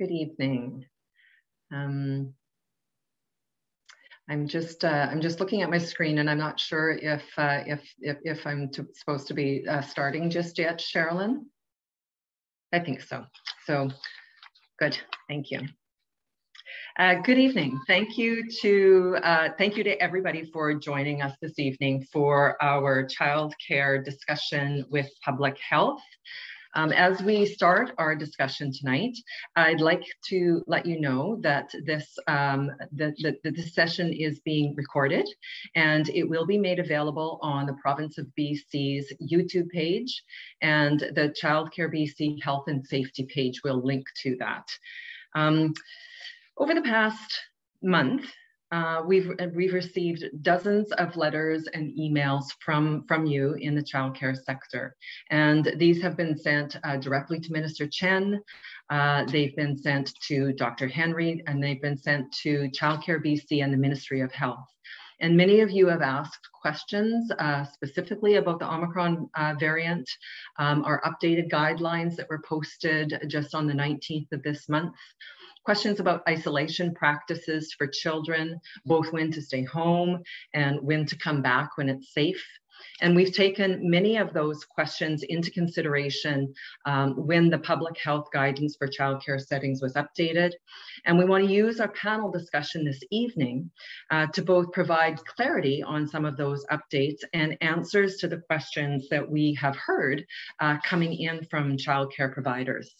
Good evening. Um, I'm just uh, I'm just looking at my screen and I'm not sure if uh, if, if, if I'm to, supposed to be uh, starting just yet, Sherilyn. I think so. So good. Thank you. Uh, good evening. Thank you to uh, thank you to everybody for joining us this evening for our child care discussion with public health. Um, as we start our discussion tonight, I'd like to let you know that this, um, the, the, this session is being recorded and it will be made available on the Province of BC's YouTube page and the Childcare BC Health and Safety page will link to that. Um, over the past month, uh, we've, we've received dozens of letters and emails from, from you in the childcare sector. And these have been sent uh, directly to Minister Chen. Uh, they've been sent to Dr. Henry, and they've been sent to Childcare BC and the Ministry of Health. And many of you have asked questions uh, specifically about the Omicron uh, variant, um, our updated guidelines that were posted just on the 19th of this month questions about isolation practices for children, both when to stay home and when to come back when it's safe. And we've taken many of those questions into consideration um, when the public health guidance for childcare settings was updated. And we want to use our panel discussion this evening uh, to both provide clarity on some of those updates and answers to the questions that we have heard uh, coming in from childcare providers.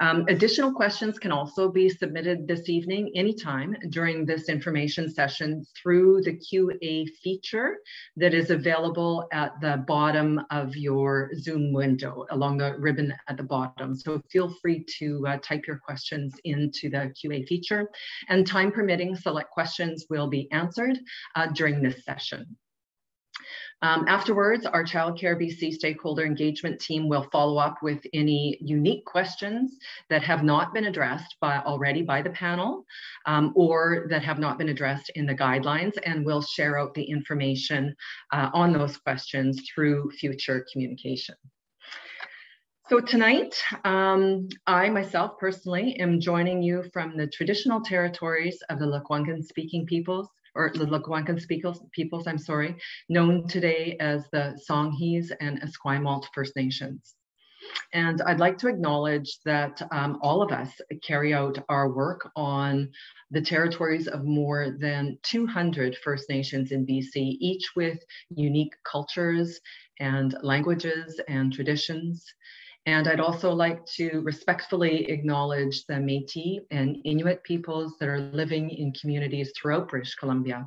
Um, additional questions can also be submitted this evening anytime during this information session through the QA feature that is available at the bottom of your Zoom window along the ribbon at the bottom. So feel free to uh, type your questions into the QA feature and time permitting select questions will be answered uh, during this session. Um, afterwards, our Child Care BC stakeholder engagement team will follow up with any unique questions that have not been addressed by already by the panel um, or that have not been addressed in the guidelines and we'll share out the information uh, on those questions through future communication. So tonight, um, I myself personally am joining you from the traditional territories of the Lekwungen speaking peoples or the peoples, peoples, I'm sorry, known today as the Songhees and Esquimalt First Nations. And I'd like to acknowledge that um, all of us carry out our work on the territories of more than 200 First Nations in BC, each with unique cultures and languages and traditions. And I'd also like to respectfully acknowledge the Métis and Inuit peoples that are living in communities throughout British Columbia.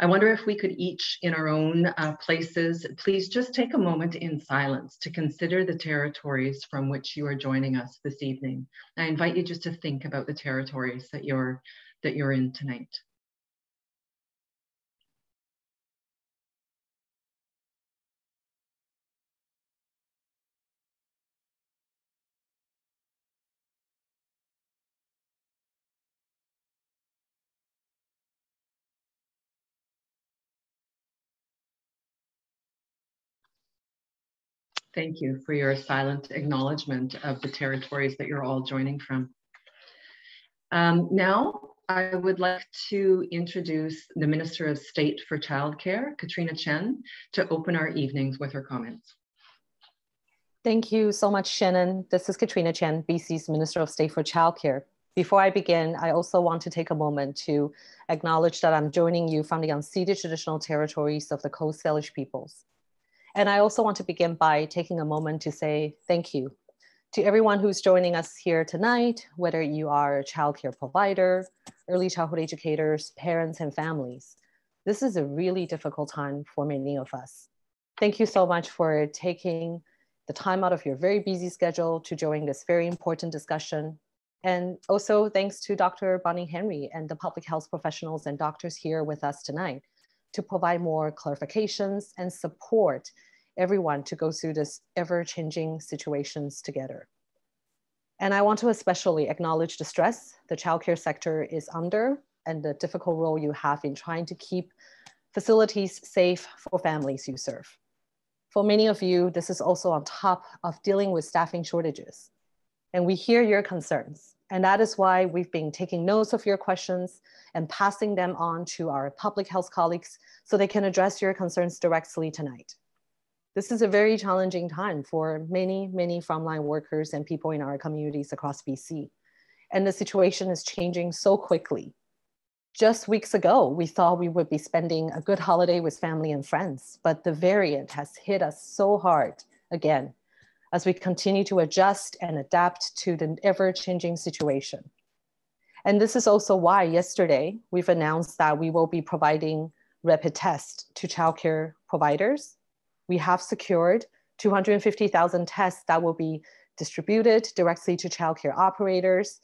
I wonder if we could each in our own uh, places, please just take a moment in silence to consider the territories from which you are joining us this evening. I invite you just to think about the territories that you're, that you're in tonight. Thank you for your silent acknowledgement of the territories that you're all joining from. Um, now, I would like to introduce the Minister of State for Childcare, Katrina Chen, to open our evenings with her comments. Thank you so much, Shannon. This is Katrina Chen, BC's Minister of State for Childcare. Before I begin, I also want to take a moment to acknowledge that I'm joining you from the unceded traditional territories of the Coast Salish peoples. And I also want to begin by taking a moment to say thank you to everyone who's joining us here tonight, whether you are a childcare provider, early childhood educators, parents, and families. This is a really difficult time for many of us. Thank you so much for taking the time out of your very busy schedule to join this very important discussion. And also thanks to Dr. Bonnie Henry and the public health professionals and doctors here with us tonight to provide more clarifications and support everyone to go through this ever-changing situations together. And I want to especially acknowledge the stress the childcare sector is under and the difficult role you have in trying to keep facilities safe for families you serve. For many of you, this is also on top of dealing with staffing shortages. And we hear your concerns. And that is why we've been taking notes of your questions and passing them on to our public health colleagues so they can address your concerns directly tonight. This is a very challenging time for many, many frontline workers and people in our communities across BC. And the situation is changing so quickly. Just weeks ago, we thought we would be spending a good holiday with family and friends, but the variant has hit us so hard again as we continue to adjust and adapt to the ever changing situation. And this is also why yesterday we've announced that we will be providing rapid tests to childcare providers. We have secured 250,000 tests that will be distributed directly to childcare operators.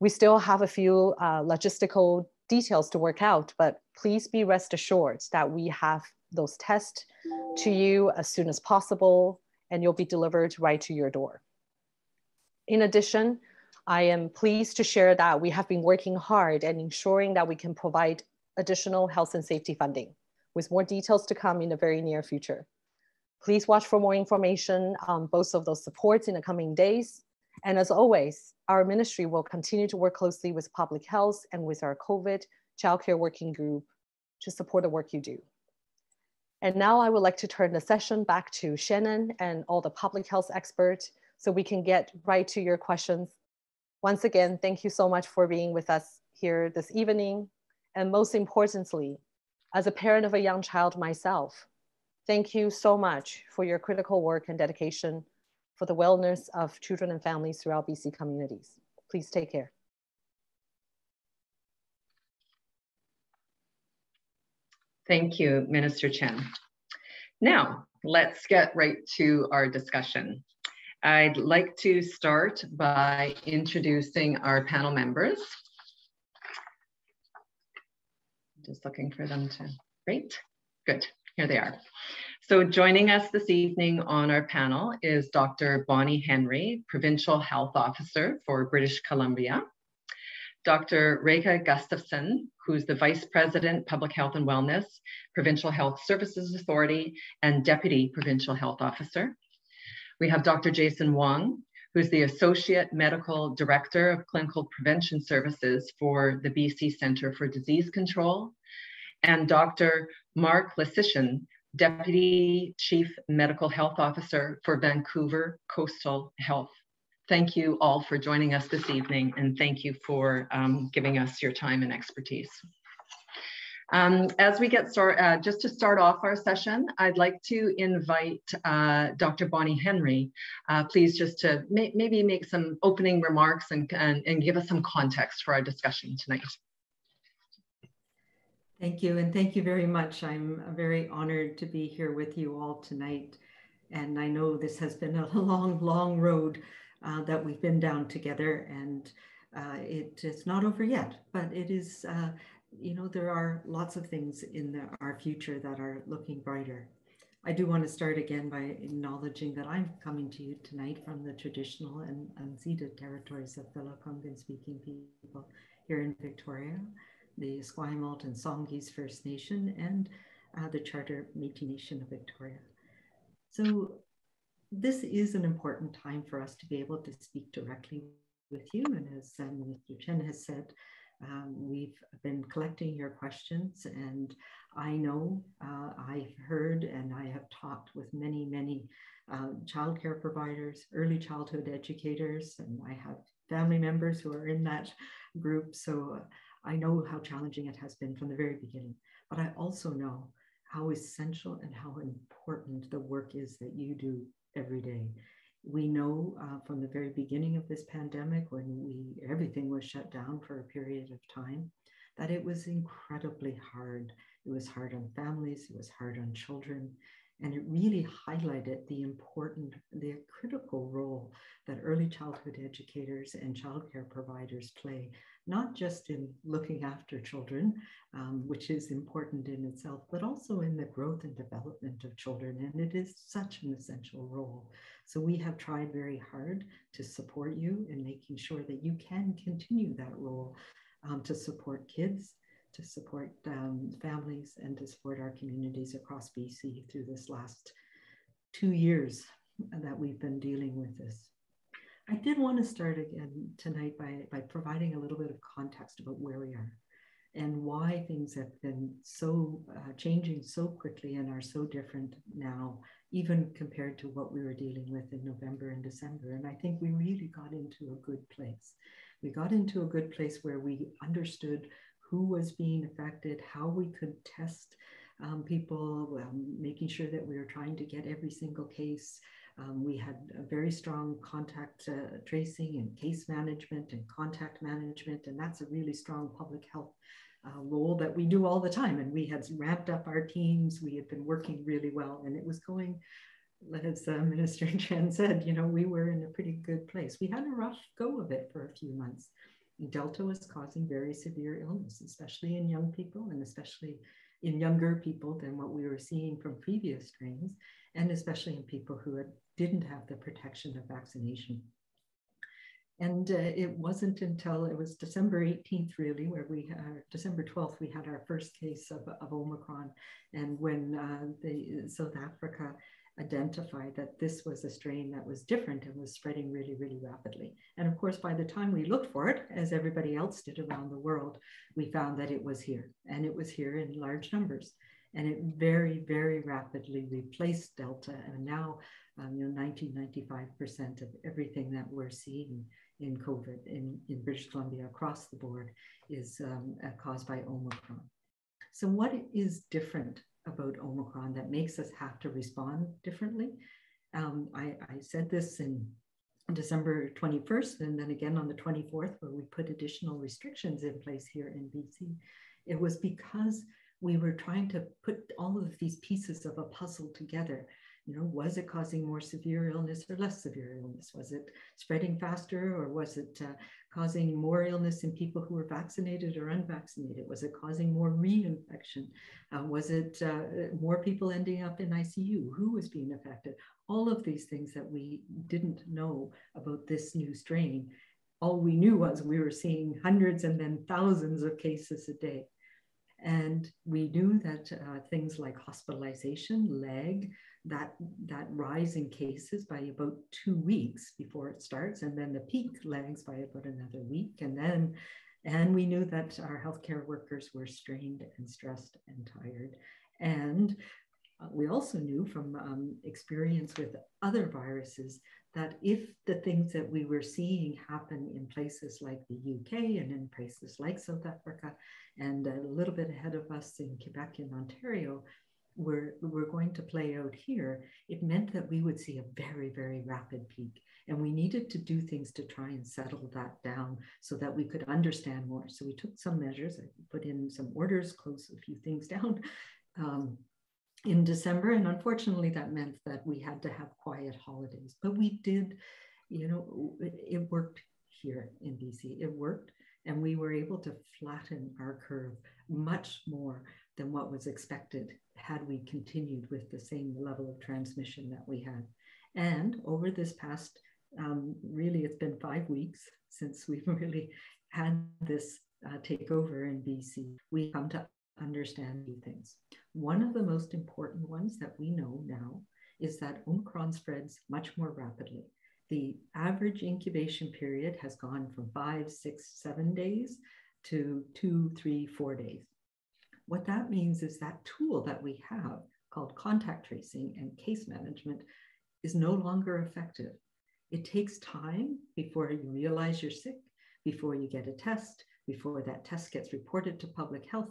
We still have a few uh, logistical details to work out, but please be rest assured that we have those tests to you as soon as possible and you'll be delivered right to your door. In addition, I am pleased to share that we have been working hard and ensuring that we can provide additional health and safety funding with more details to come in the very near future. Please watch for more information on both of those supports in the coming days. And as always, our ministry will continue to work closely with public health and with our COVID childcare working group to support the work you do. And now I would like to turn the session back to Shannon and all the public health experts so we can get right to your questions. Once again, thank you so much for being with us here this evening. And most importantly, as a parent of a young child myself, thank you so much for your critical work and dedication for the wellness of children and families throughout BC communities. Please take care. Thank you, Minister Chen. Now, let's get right to our discussion. I'd like to start by introducing our panel members. Just looking for them to, great, good, here they are. So joining us this evening on our panel is Dr. Bonnie Henry, Provincial Health Officer for British Columbia. Dr. Reka Gustafson, who's the Vice President, Public Health and Wellness, Provincial Health Services Authority, and Deputy Provincial Health Officer. We have Dr. Jason Wong, who's the Associate Medical Director of Clinical Prevention Services for the BC Centre for Disease Control, and Dr. Mark Lysyshyn, Deputy Chief Medical Health Officer for Vancouver Coastal Health thank you all for joining us this evening and thank you for um, giving us your time and expertise. Um, as we get started, uh, just to start off our session, I'd like to invite uh, Dr. Bonnie Henry, uh, please just to ma maybe make some opening remarks and, and, and give us some context for our discussion tonight. Thank you, and thank you very much. I'm very honored to be here with you all tonight. And I know this has been a long, long road uh, that we've been down together and uh, it is not over yet, but it is, uh, you know, there are lots of things in the, our future that are looking brighter. I do want to start again by acknowledging that I'm coming to you tonight from the traditional and unceded territories of the Lekwungen speaking people here in Victoria, the Esquimalt and Songhees First Nation, and uh, the Charter Métis Nation of Victoria. So this is an important time for us to be able to speak directly with you. And as um, Mr. Chen has said, um, we've been collecting your questions and I know uh, I've heard and I have talked with many, many uh, childcare providers, early childhood educators, and I have family members who are in that group. So I know how challenging it has been from the very beginning, but I also know how essential and how important the work is that you do every day. We know uh, from the very beginning of this pandemic, when we everything was shut down for a period of time, that it was incredibly hard. It was hard on families, it was hard on children, and it really highlighted the important, the critical role that early childhood educators and childcare providers play not just in looking after children, um, which is important in itself, but also in the growth and development of children. And it is such an essential role. So we have tried very hard to support you in making sure that you can continue that role um, to support kids, to support um, families, and to support our communities across BC through this last two years that we've been dealing with this. I did want to start again tonight by, by providing a little bit of context about where we are and why things have been so uh, changing so quickly and are so different now, even compared to what we were dealing with in November and December. And I think we really got into a good place. We got into a good place where we understood who was being affected, how we could test um, people, um, making sure that we were trying to get every single case. Um, we had a very strong contact uh, tracing and case management and contact management, and that's a really strong public health uh, role that we do all the time. And we had ramped up our teams. We had been working really well, and it was going, as uh, Minister Chen said, you know, we were in a pretty good place. We had a rough go of it for a few months. Delta was causing very severe illness, especially in young people and especially in younger people than what we were seeing from previous strains, and especially in people who had, didn't have the protection of vaccination. And uh, it wasn't until it was December 18th, really, where we, uh, December 12th, we had our first case of, of Omicron. And when uh, the South Africa identified that this was a strain that was different and was spreading really, really rapidly. And of course, by the time we looked for it, as everybody else did around the world, we found that it was here and it was here in large numbers. And it very, very rapidly replaced Delta. And now, um, you know, 90, 95% of everything that we're seeing in COVID in, in British Columbia across the board is um, uh, caused by Omicron. So, what is different about Omicron that makes us have to respond differently. Um, I, I, said this in December 21st, and then again on the 24th, where we put additional restrictions in place here in BC. It was because we were trying to put all of these pieces of a puzzle together you know, was it causing more severe illness or less severe illness? Was it spreading faster or was it uh, causing more illness in people who were vaccinated or unvaccinated? Was it causing more reinfection? Uh, was it uh, more people ending up in ICU? Who was being affected? All of these things that we didn't know about this new strain. All we knew was we were seeing hundreds and then thousands of cases a day. And we knew that uh, things like hospitalization, leg, that, that rise in cases by about two weeks before it starts, and then the peak lags by about another week. And then, and we knew that our healthcare workers were strained and stressed and tired. And uh, we also knew from um, experience with other viruses that if the things that we were seeing happen in places like the UK and in places like South Africa and a little bit ahead of us in Quebec and Ontario, were, were going to play out here, it meant that we would see a very, very rapid peak. And we needed to do things to try and settle that down so that we could understand more. So we took some measures, I put in some orders, closed a few things down um, in December. And unfortunately, that meant that we had to have quiet holidays. But we did, you know, it, worked here in BC. It worked. And we were able to flatten our curve much more than what was expected had we continued with the same level of transmission that we had. And over this past, um, really, it's been five weeks since we've really had this uh, takeover in BC. We come to understand two things. One of the most important ones that we know now is that Omicron spreads much more rapidly. The average incubation period has gone from five, six, seven days to two, three, four days. What that means is that tool that we have called contact tracing and case management is no longer effective. It takes time before you realize you're sick, before you get a test, before that test gets reported to public health,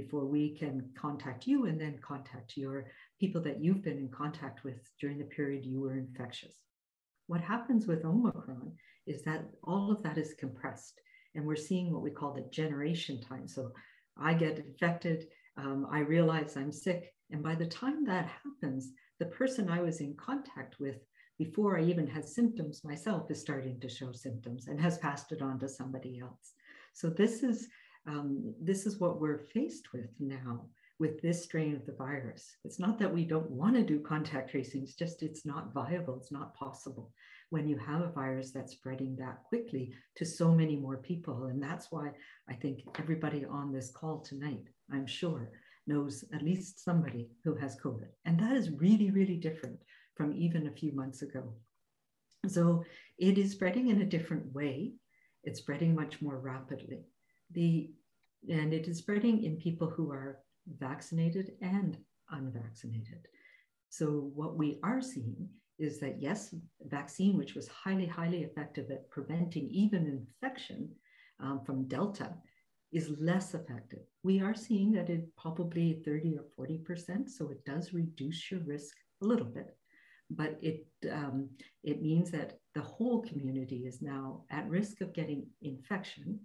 before we can contact you and then contact your people that you've been in contact with during the period you were infectious. What happens with Omicron is that all of that is compressed and we're seeing what we call the generation time. So I get infected, um, I realize I'm sick. And by the time that happens, the person I was in contact with before I even had symptoms myself is starting to show symptoms and has passed it on to somebody else. So this is um, this is what we're faced with now with this strain of the virus. It's not that we don't want to do contact tracing, it's just it's not viable, it's not possible when you have a virus that's spreading that quickly to so many more people. And that's why I think everybody on this call tonight, I'm sure, knows at least somebody who has COVID. And that is really, really different from even a few months ago. So it is spreading in a different way. It's spreading much more rapidly. The, and it is spreading in people who are vaccinated and unvaccinated. So what we are seeing is that yes, vaccine, which was highly, highly effective at preventing even infection um, from Delta, is less effective. We are seeing that it probably 30 or 40%, so it does reduce your risk a little bit, but it, um, it means that the whole community is now at risk of getting infection.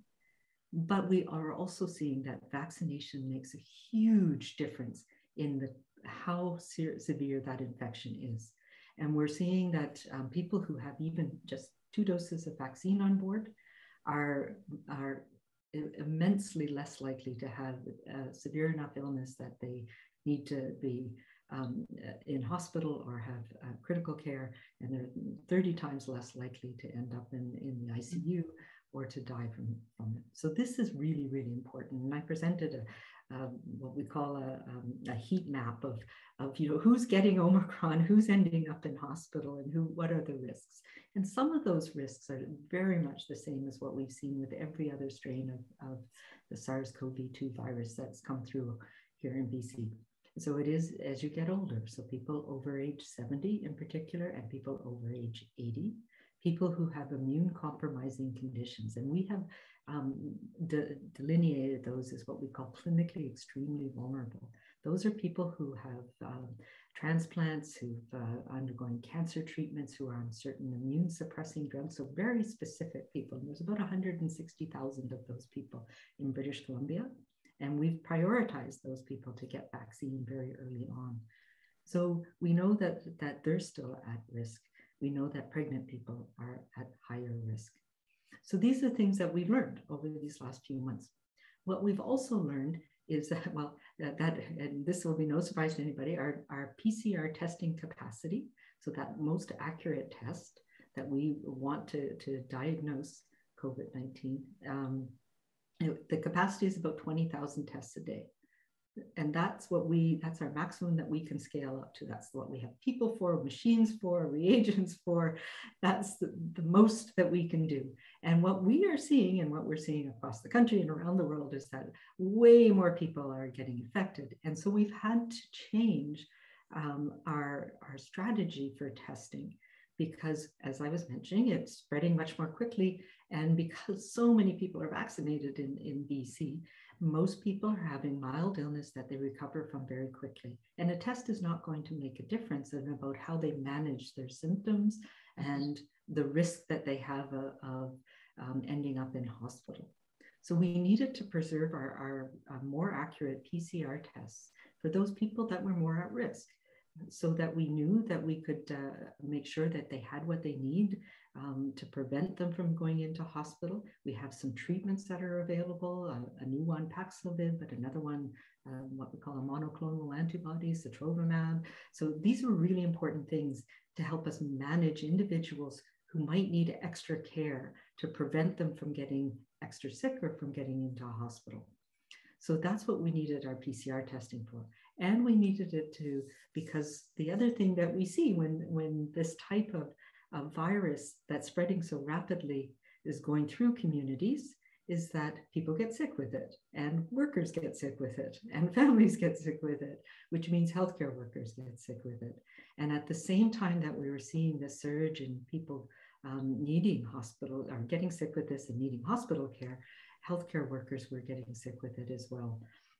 But we are also seeing that vaccination makes a huge difference in the how se severe that infection is. And we're seeing that um, people who have even just two doses of vaccine on board are, are immensely less likely to have a severe enough illness that they need to be um, in hospital or have uh, critical care, and they're 30 times less likely to end up in, in the ICU or to die from, from it. So this is really, really important. And I presented a, um, what we call a, um, a, heat map of, of you know who's getting Omicron, who's ending up in hospital, and who what are the risks. And some of those risks are very much the same as what we've seen with every other strain of, of the SARS-CoV-2 virus that's come through here in BC. So it is as you get older. So people over age 70 in particular, and people over age 80, people who have immune compromising conditions. And we have um, de delineated those as what we call clinically extremely vulnerable. Those are people who have um, transplants, who've uh, undergone cancer treatments, who are on certain immune suppressing drugs. So very specific people. And there's about 160,000 of those people in British Columbia. And we've prioritized those people to get vaccine very early on. So we know that, that they're still at risk. We know that pregnant people are at higher risk. So these are things that we've learned over these last few months. What we've also learned is that, well, that, that and this will be no surprise to anybody, our, our PCR testing capacity, so that most accurate test that we want to, to diagnose COVID-19, um, the capacity is about 20,000 tests a day and that's what we that's our maximum that we can scale up to. That's what we have people for machines for reagents for. That's the, the, most that we can do. And what we are seeing and what we're seeing across the country and around the world is that way more people are getting infected. And so we've had to change um, our our strategy for testing because as i was mentioning it's spreading much more quickly. And because so many people are vaccinated in, in bc most people are having mild illness that they recover from very quickly. And a test is not going to make a difference in about how they manage their symptoms and the risk that they have of, of um, ending up in hospital. So we needed to preserve our, our uh, more accurate PCR tests for those people that were more at risk so that we knew that we could uh, make sure that they had what they need um, to prevent them from going into hospital. We have some treatments that are available, uh, a new one, Paxlovid, but another one, um, what we call a monoclonal antibodies, sotrovimab. So these are really important things to help us manage individuals who might need extra care to prevent them from getting extra sick or from getting into a hospital. So that's what we needed our PCR testing for. And we needed it to, because the other thing that we see when, when this type of a virus that's spreading so rapidly is going through communities is that people get sick with it and workers get sick with it and families get sick with it, which means healthcare workers get sick with it. And at the same time that we were seeing the surge in people um, needing hospital or getting sick with this and needing hospital care, healthcare workers were getting sick with it as well.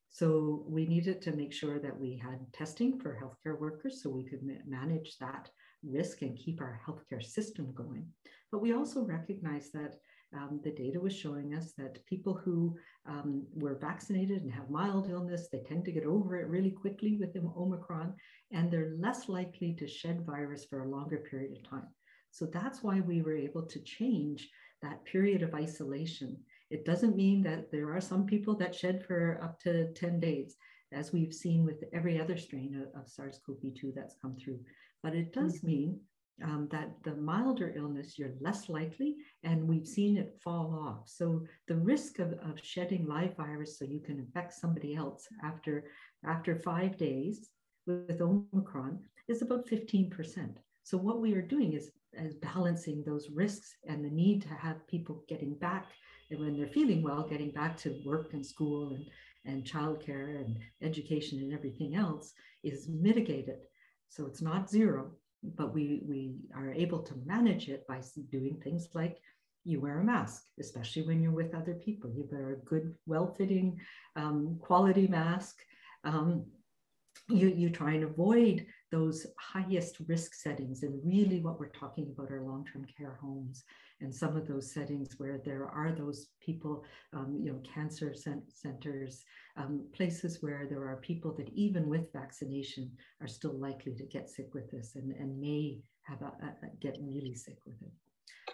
So we needed to make sure that we had testing for healthcare workers so we could ma manage that risk and keep our healthcare system going. But we also recognize that um, the data was showing us that people who um, were vaccinated and have mild illness, they tend to get over it really quickly with Omicron, and they're less likely to shed virus for a longer period of time. So that's why we were able to change that period of isolation. It doesn't mean that there are some people that shed for up to 10 days, as we've seen with every other strain of, of SARS CoV 2 that's come through. But it does mm-hmm. mean um, that the milder illness, you're less likely, and we've seen it fall off. So the risk of, of shedding live virus so you can infect somebody else after, after five days with Omicron is about 15%. So what we are doing is, is balancing those risks and the need to have people getting back and when they're feeling well, getting back to work and school and, and childcare and education and everything else is mitigated. So it's not zero, but we, we are able to manage it by doing things like you wear a mask, especially when you're with other people. You wear a good, well-fitting, um, quality mask. Um, you, you try and avoid those highest risk settings. And really what we're talking about are long-term care homes and some of those settings where there are those people, um, you know, cancer centers, um, places where there are people that even with vaccination are still likely to get sick with this and, and may have a, a, get really sick with it.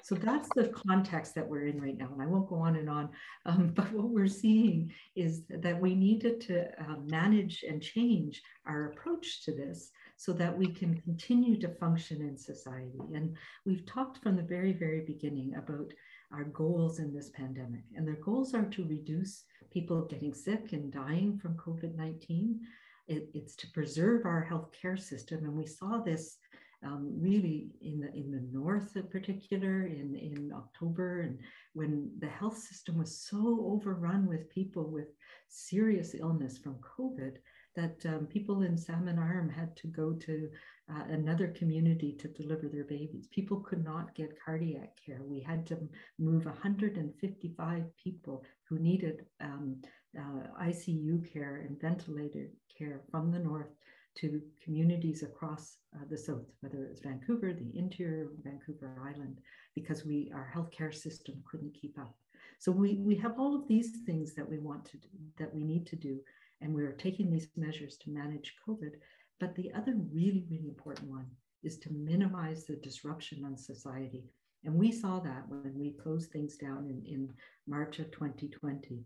So that's the context that we're in right now. And I won't go on and on, um, but what we're seeing is that we needed to uh, manage and change our approach to this so that we can continue to function in society. And we've talked from the very, very beginning about our goals in this pandemic. And their goals are to reduce people getting sick and dying from COVID 19. It, it's to preserve our healthcare system. And we saw this um, really in the in the north in particular in in October and when the health system was so overrun with people with serious illness from COVID that um, people in Salmon Arm had to go to uh, another community to deliver their babies. People could not get cardiac care. We had to move 155 people who needed um, uh, ICU care and ventilator care from the north to communities across uh, the south, whether it's Vancouver, the interior, Vancouver Island, because we our healthcare system couldn't keep up. So we, we have all of these things that we want to do, that we need to do and we're taking these measures to manage COVID. But the other really, really important one is to minimize the disruption on society. And we saw that when we closed things down in, in March of 2020.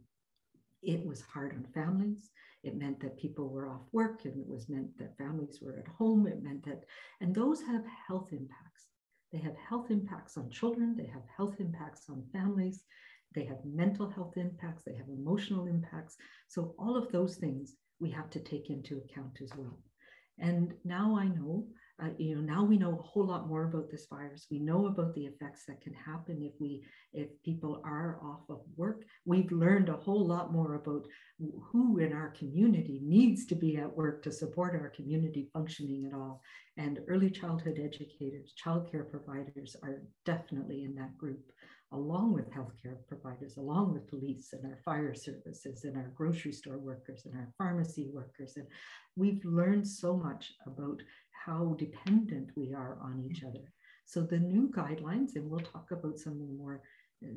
It was hard on families. It meant that people were off work and it was meant that families were at home. It meant that, and those have health impacts. They have health impacts on children, they have health impacts on families, they have mental health impacts, they have emotional impacts. So, all of those things we have to take into account as well. And now I know, uh, you know, now we know a whole lot more about this virus. We know about the effects that can happen if we, if people are off of work. We've learned a whole lot more about who in our community needs to be at work to support our community functioning at all. And early childhood educators, childcare providers are definitely in that group along with healthcare providers, along with police and our fire services and our grocery store workers and our pharmacy workers. And we've learned so much about how dependent we are on each other. So the new guidelines, and we'll talk about some more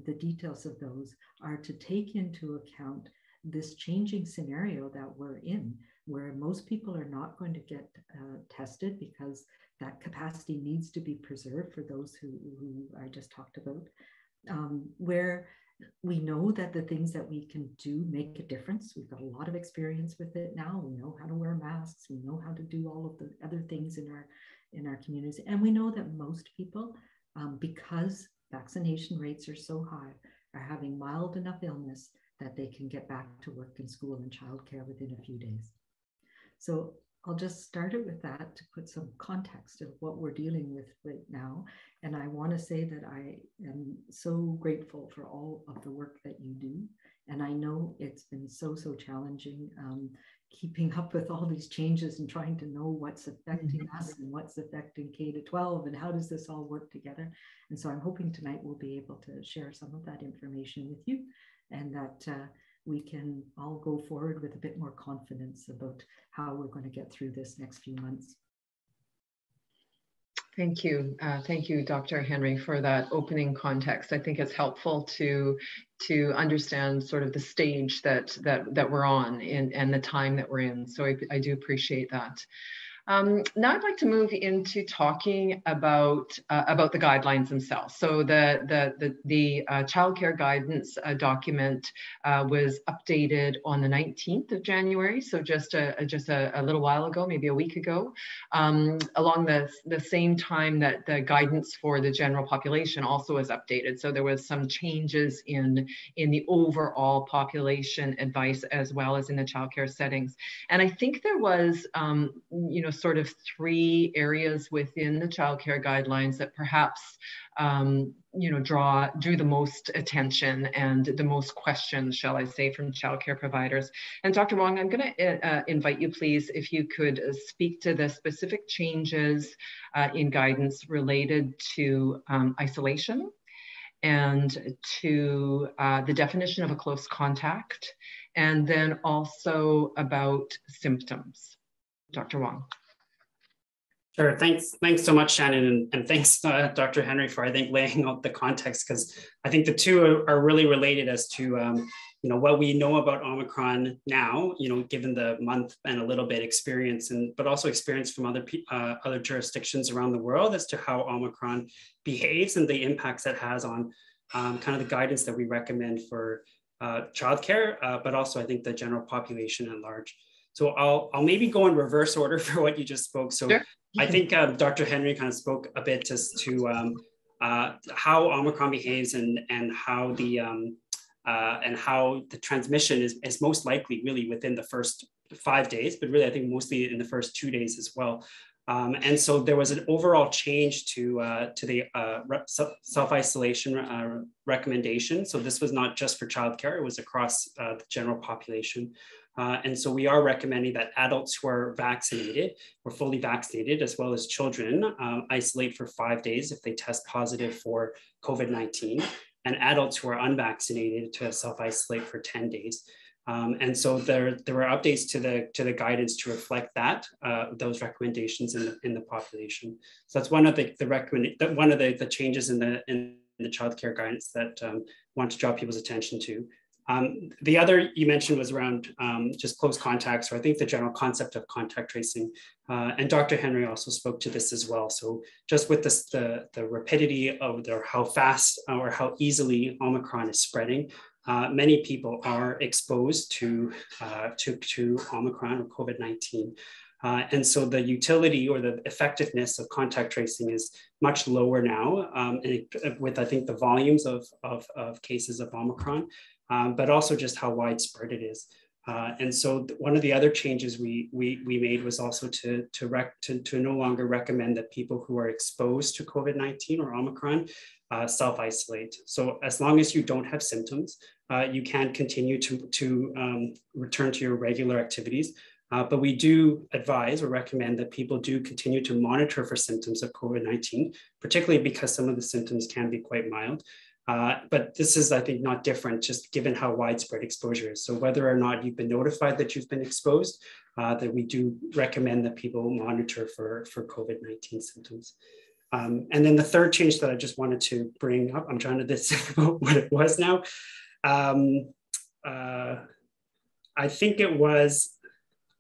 the details of those, are to take into account this changing scenario that we're in, where most people are not going to get uh, tested because that capacity needs to be preserved for those who, who I just talked about um, where we know that the things that we can do make a difference. We've got a lot of experience with it now. We know how to wear masks. We know how to do all of the other things in our in our communities, and we know that most people, um, because vaccination rates are so high, are having mild enough illness that they can get back to work and school and childcare within a few days. So I'll just start it with that to put some context of what we're dealing with right now. And I want to say that I am so grateful for all of the work that you do. And I know it's been so, so challenging um, keeping up with all these changes and trying to know what's affecting mm-hmm. us and what's affecting K to 12 and how does this all work together. And so I'm hoping tonight we'll be able to share some of that information with you and that. Uh, we can all go forward with a bit more confidence about how we're going to get through this next few months. Thank you. Uh, thank you, Dr. Henry, for that opening context. I think it's helpful to to understand sort of the stage that that that we're on in, and the time that we're in. So I, I do appreciate that. Um, now I'd like to move into talking about uh, about the guidelines themselves. So the the the, the uh, childcare guidance uh, document uh, was updated on the 19th of January, so just a, just a, a little while ago, maybe a week ago, um, along the the same time that the guidance for the general population also was updated. So there was some changes in in the overall population advice as well as in the childcare settings, and I think there was um, you know sort of three areas within the childcare guidelines that perhaps um, you know draw drew the most attention and the most questions, shall I say, from childcare providers. And Dr. Wong, I'm going to uh, invite you, please, if you could uh, speak to the specific changes uh, in guidance related to um, isolation and to uh, the definition of a close contact, and then also about symptoms. Dr. Wong. Sure. Thanks. Thanks so much, Shannon, and, and thanks, uh, Dr. Henry, for I think laying out the context because I think the two are, are, really related as to um, you know what we know about Omicron now. You know, given the month and a little bit experience, and but also experience from other uh, other jurisdictions around the world as to how Omicron behaves and the impacts it has on um, kind of the guidance that we recommend for uh, childcare, uh, but also I think the general population at large. So I'll, I'll maybe go in reverse order for what you just spoke. So sure. I think uh, Dr. Henry kind of spoke a bit just to um, uh, how Omicron behaves and, and how the um, uh, and how the transmission is, is most likely really within the first five days, but really I think mostly in the first two days as well. Um, and so there was an overall change to, uh, to the uh, self-isolation uh, recommendation. So this was not just for childcare, it was across uh, the general population. Uh, and so we are recommending that adults who are vaccinated or fully vaccinated, as well as children, uh, isolate for five days if they test positive for COVID-19, and adults who are unvaccinated to self-isolate for 10 days. Um, and so there, there were updates to the to the guidance to reflect that uh, those recommendations in the in the population. So that's one of the the recommend one of the, the changes in the in the childcare guidance that um, want to draw people's attention to. Um, the other you mentioned was around um, just close contacts, or I think the general concept of contact tracing. Uh, and Dr. Henry also spoke to this as well. So just with this, the, the rapidity of how fast or how easily Omicron is spreading, uh, many people are exposed to, uh, to, to Omicron or COVID-19. Uh, and so the utility or the effectiveness of contact tracing is much lower now um, it, with, I think, the volumes of, of, of cases of Omicron um, but also just how widespread it is. Uh, and so one of the other changes we, we, we made was also to, to, rec- to, to no longer recommend that people who are exposed to COVID-19 or Omicron uh, self-isolate. So as long as you don't have symptoms, uh, you can continue to, to um, return to your regular activities. Uh, but we do advise or recommend that people do continue to monitor for symptoms of COVID-19, particularly because some of the symptoms can be quite mild. Uh, but this is, I think, not different, just given how widespread exposure is. So whether or not you've been notified that you've been exposed, uh, that we do recommend that people monitor for, for COVID-19 symptoms. Um, and then the third change that I just wanted to bring up, I'm trying to about what it was now. Um, uh, I think it was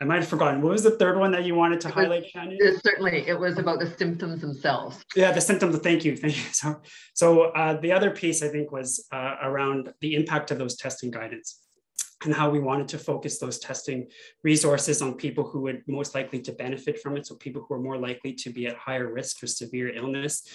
I might have forgotten. What was the third one that you wanted to it highlight, Shannon? Certainly, it was about the symptoms themselves. Yeah, the symptoms. Thank you. Thank you. So, so uh, the other piece I think was uh, around the impact of those testing guidance and how we wanted to focus those testing resources on people who would most likely to benefit from it. So people who are more likely to be at higher risk for severe illness.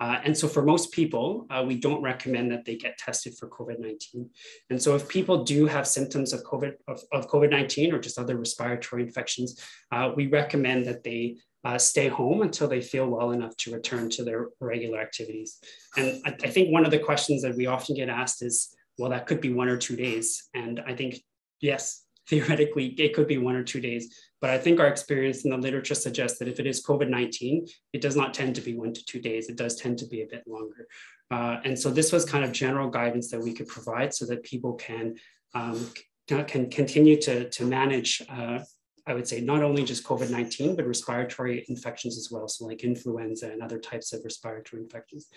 Uh, and so for most people, uh, we don't recommend that they get tested for COVID-19. And so if people do have symptoms of COVID of, of COVID-19 or just other respiratory infections, uh, we recommend that they uh, stay home until they feel well enough to return to their regular activities. And I, I think one of the questions that we often get asked is, well, that could be one or two days. And I think, yes, theoretically, it could be one or two days. But I think our experience in the literature suggests that if it is COVID 19, it does not tend to be one to two days. It does tend to be a bit longer. Uh, and so this was kind of general guidance that we could provide so that people can, um, can continue to, to manage. Uh, I would say not only just COVID 19, but respiratory infections as well. So, like influenza and other types of respiratory infections.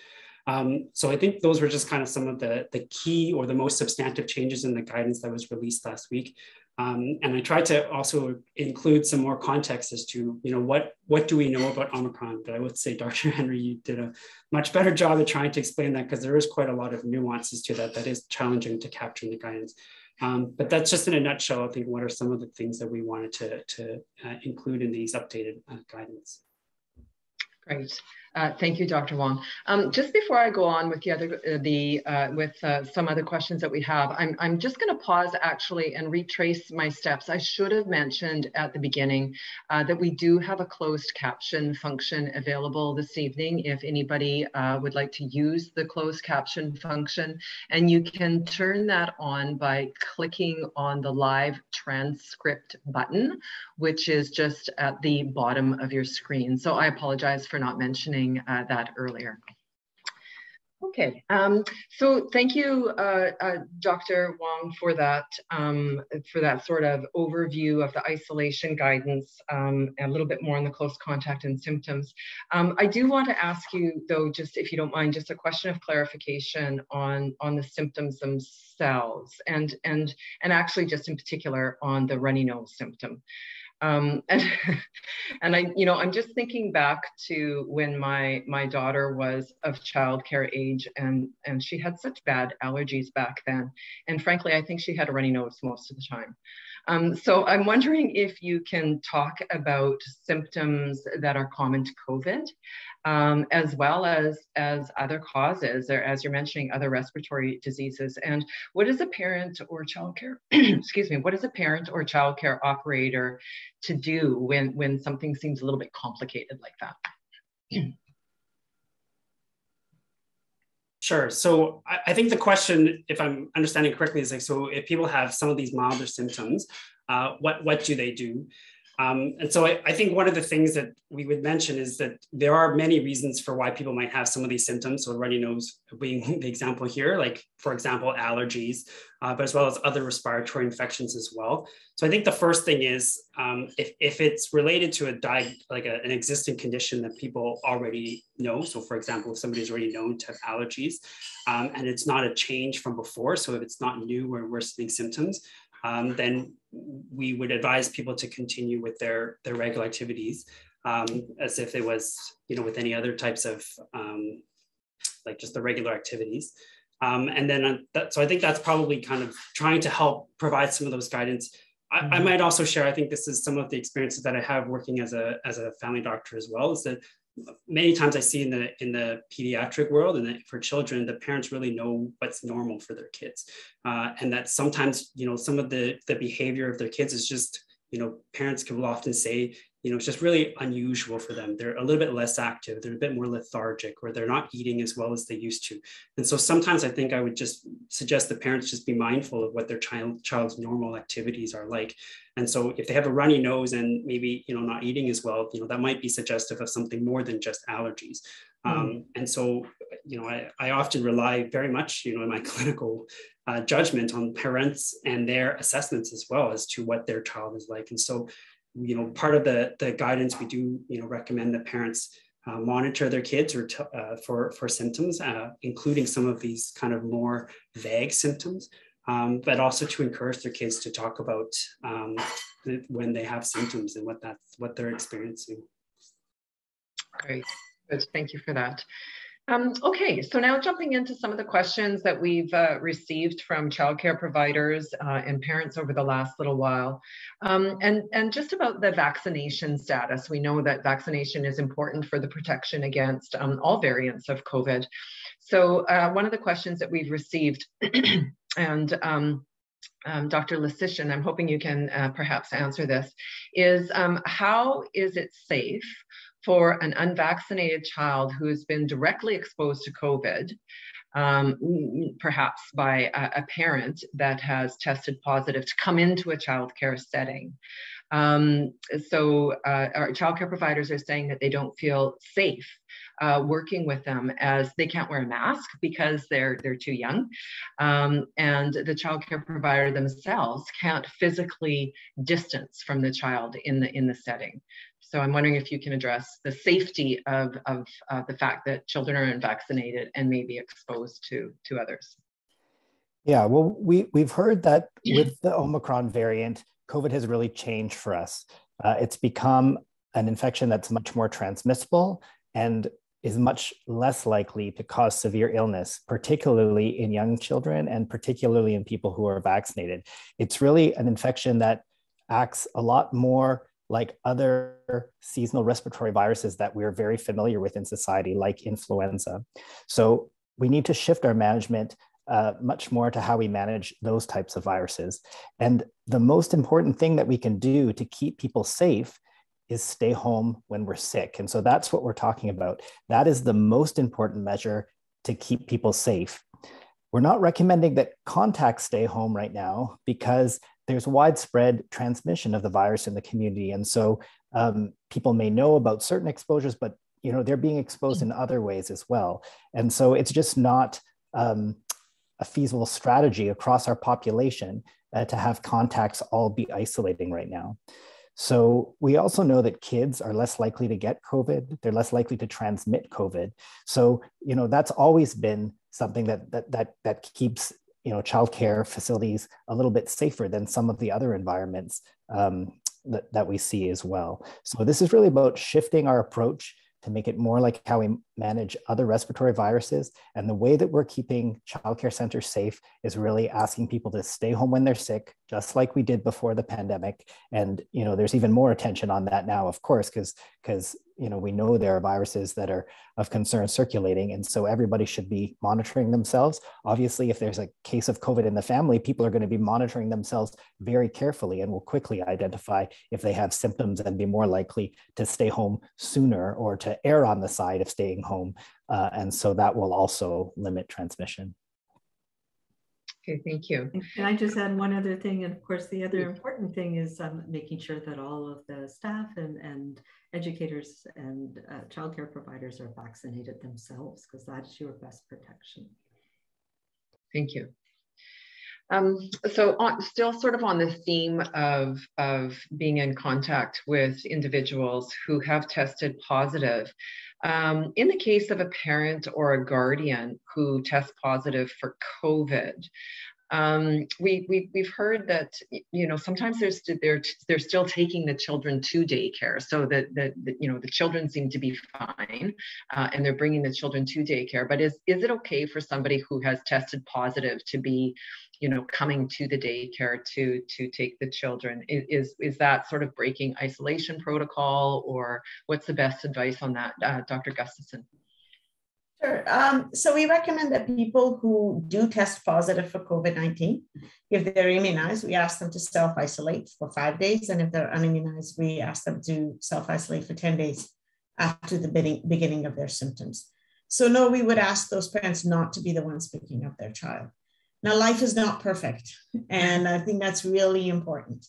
Um, so I think those were just kind of some of the, the key or the most substantive changes in the guidance that was released last week. Um, and I tried to also include some more context as to, you know, what, what do we know about Omicron? But I would say, Dr. Henry, you did a much better job of trying to explain that because there is quite a lot of nuances to that that is challenging to capture in the guidance. Um, but that's just in a nutshell, I think, what are some of the things that we wanted to, to uh, include in these updated uh, guidance. Great. Uh, thank you, Dr. Wong. Um, just before I go on with the other, uh, the uh, with uh, some other questions that we have, I'm I'm just going to pause actually and retrace my steps. I should have mentioned at the beginning uh, that we do have a closed caption function available this evening. If anybody would like to use the closed caption function, and you can turn that on by clicking on the live transcript button, which is just at the bottom of your screen. So I apologize for not mentioning uh, that earlier. Okay, um, so thank you, uh, uh, Dr. Wong, for that um, for that sort of overview of the isolation guidance, um, and a little bit more on the close contact and symptoms. Um, I do want to ask you, though, just if you don't mind, just a question of clarification on on the symptoms themselves, and and and actually just in particular on the runny nose symptom. Um, and, and I, you know, I'm just thinking back to when my my daughter was of childcare age, and and she had such bad allergies back then, and frankly, I think she had a runny nose most of the time. Um, so I'm wondering if you can talk about symptoms that are common to COVID, um, as well as, as other causes, or as you're mentioning, other respiratory diseases. And what is a parent or childcare, excuse me, what is a parent or childcare operator to do when, when something seems a little bit complicated like that? Sure. So I, think the question, if I'm understanding correctly, is like, so if people have some of these milder symptoms, uh, what what do they do? Um, and so I, I, think one of the things that we would mention is that there are many reasons for why people might have some of these symptoms. So runny nose being the example here, like for example, allergies, uh, but as well as other respiratory infections as well. So I think the first thing is um, if, if it's related to a di- like a, an existing condition that people already know. So for example, if somebody's already known to have allergies um, and it's not a change from before, so if it's not new or worsening symptoms, um, then we would advise people to continue with their, their regular activities um, as if it was, you know, with any other types of um, like just the regular activities. Um, and then, uh, that, so I think that's probably kind of trying to help provide some of those guidance. I, I, mm-hmm. might also share, I think this is some of the experiences that I have working as a, as a family doctor as well, is that many times I see in the in the pediatric world and for children, the parents really know what's normal for their kids, uh, and that sometimes you know some of the the behavior of their kids is just you know parents can often say you know it's just really unusual for them. They're a little bit less active, they're a bit more lethargic, or they're not eating as well as they used to. And so sometimes I think I would just suggest the parents just be mindful of what their child child's normal activities are like, and so if they have a runny nose and maybe you know not eating as well, you know that might be suggestive of something more than just allergies. Mm. Um, and so you know I, I often rely very much you know in my clinical uh, judgment on parents and their assessments as well as to what their child is like. And so you know part of the the guidance we do you know recommend that parents uh, monitor their kids or uh, for for symptoms, uh, including some of these kind of more vague symptoms um, but also to encourage their kids to talk about um, when they have symptoms and what that's what they're experiencing. Great. Thank you for that. Um, okay, so now jumping into some of the questions that we've uh, received from childcare providers uh, and parents over the last little while. Um, and, and just about the vaccination status. We know that vaccination is important for the protection against um, all variants of COVID. So uh, one of the questions that we've received and um, um, Dr. Lysyshyn, I'm hoping you can uh, perhaps answer this, is um, how is it safe for an unvaccinated child who has been directly exposed to COVID, um, perhaps by a, a, parent that has tested positive, to come into a childcare setting? Um, so uh, our childcare providers are saying that they don't feel safe uh, working with them as they can't wear a mask because they're they're too young, um, and the childcare provider themselves can't physically distance from the child in the in the setting. So I'm wondering if you can address the safety of, of uh, the fact that children are unvaccinated and may be exposed to, to others. Yeah, well, we, we've heard that with the Omicron variant, COVID has really changed for us. Uh, it's become an infection that's much more transmissible and is much less likely to cause severe illness, particularly in young children and particularly in people who are vaccinated. It's really an infection that acts a lot more like other seasonal respiratory viruses that we're very familiar with in society, like influenza. So we need to shift our management uh, much more to how we manage those types of viruses. And the most important thing that we can do to keep people safe is stay home when we're sick. And so that's what we're talking about. That is the most important measure to keep people safe. We're not recommending that contacts stay home right now because there's widespread transmission of the virus in the community. And so um, people may know about certain exposures, but you know they're being exposed in other ways as well. And so it's just not um, a feasible strategy across our population uh, to have contacts all be isolating right now. So we also know that kids are less likely to get COVID. They're less likely to transmit COVID. So you know that's always been something that that that that keeps you know childcare facilities a little bit safer than some of the other environments um, that, that we see as well. So this is really about shifting our approach to make it more like how we manage other respiratory viruses. And the way that we're keeping childcare centers safe is really asking people to stay home when they're sick, just like we did before the pandemic. And you know, there's even more attention on that now, of course, because because you know we know there are viruses that are of concern circulating. And so everybody should be monitoring themselves. Obviously if there's a case of covid in the family people are going to be monitoring themselves very carefully and will quickly identify if they have symptoms and be more likely to stay home sooner or to err on the side of staying home. Uh, and so that will also limit transmission Okay, thank you. Can I just add one other thing? And of course, the other important thing is um, making sure that all of the staff and, and educators and uh, childcare providers are vaccinated themselves because that's your best protection. Thank you. Um, so on, still sort of on the theme of, of being in contact with individuals who have tested positive, um, in the case of a parent or a guardian who tests positive for COVID, um, we, we we've heard that you know sometimes there's they're they're still taking the children to daycare so that that, you know the children seem to be fine uh, and they're bringing the children to daycare. But is is it okay for somebody who has tested positive to be you know coming to the daycare to to take the children? Is is that sort of breaking isolation protocol or what's the best advice on that uh, dr gustafson Sure. Um, so we recommend that people who do test positive for COVID-19, if they're immunized, we ask them to self-isolate for five days. And if they're unimmunized, we ask them to self-isolate for 10 days after the beginning of their symptoms. So no, we would ask those parents not to be the ones picking up their child. Now, life is not perfect. And I think that's really important.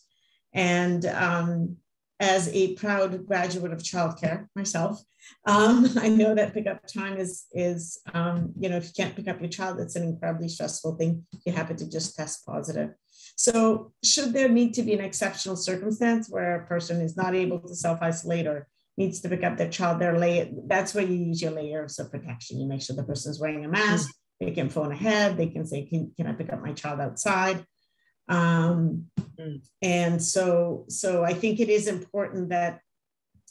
And um, as a proud graduate of childcare myself, um, I know that pickup time is is um, you know if you can't pick up your child, it's an incredibly stressful thing. You happen to just test positive. So should there need to be an exceptional circumstance where a person is not able to self isolate or needs to pick up their child, their lay that's where you use your layers of protection. You make sure the person is wearing a mask. They can phone ahead. They can say, "Can, can I pick up my child outside?" Um, mm. And so, so I think it is important that,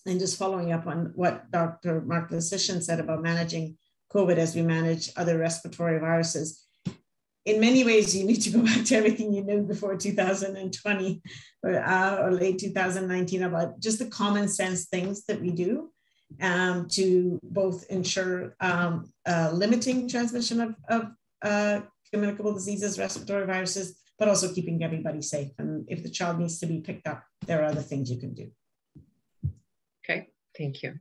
and just following up on what Dr. Mark Lysyshyn said about managing COVID as we manage other respiratory viruses, in many ways, you need to go back to everything you knew before 2020 or, uh, or late 2019 about just the common sense things that we do um, to both ensure um, uh, limiting transmission of, of uh, communicable diseases, respiratory viruses, but also keeping everybody safe. And if the child needs to be picked up, there are other things you can do. Okay, thank you.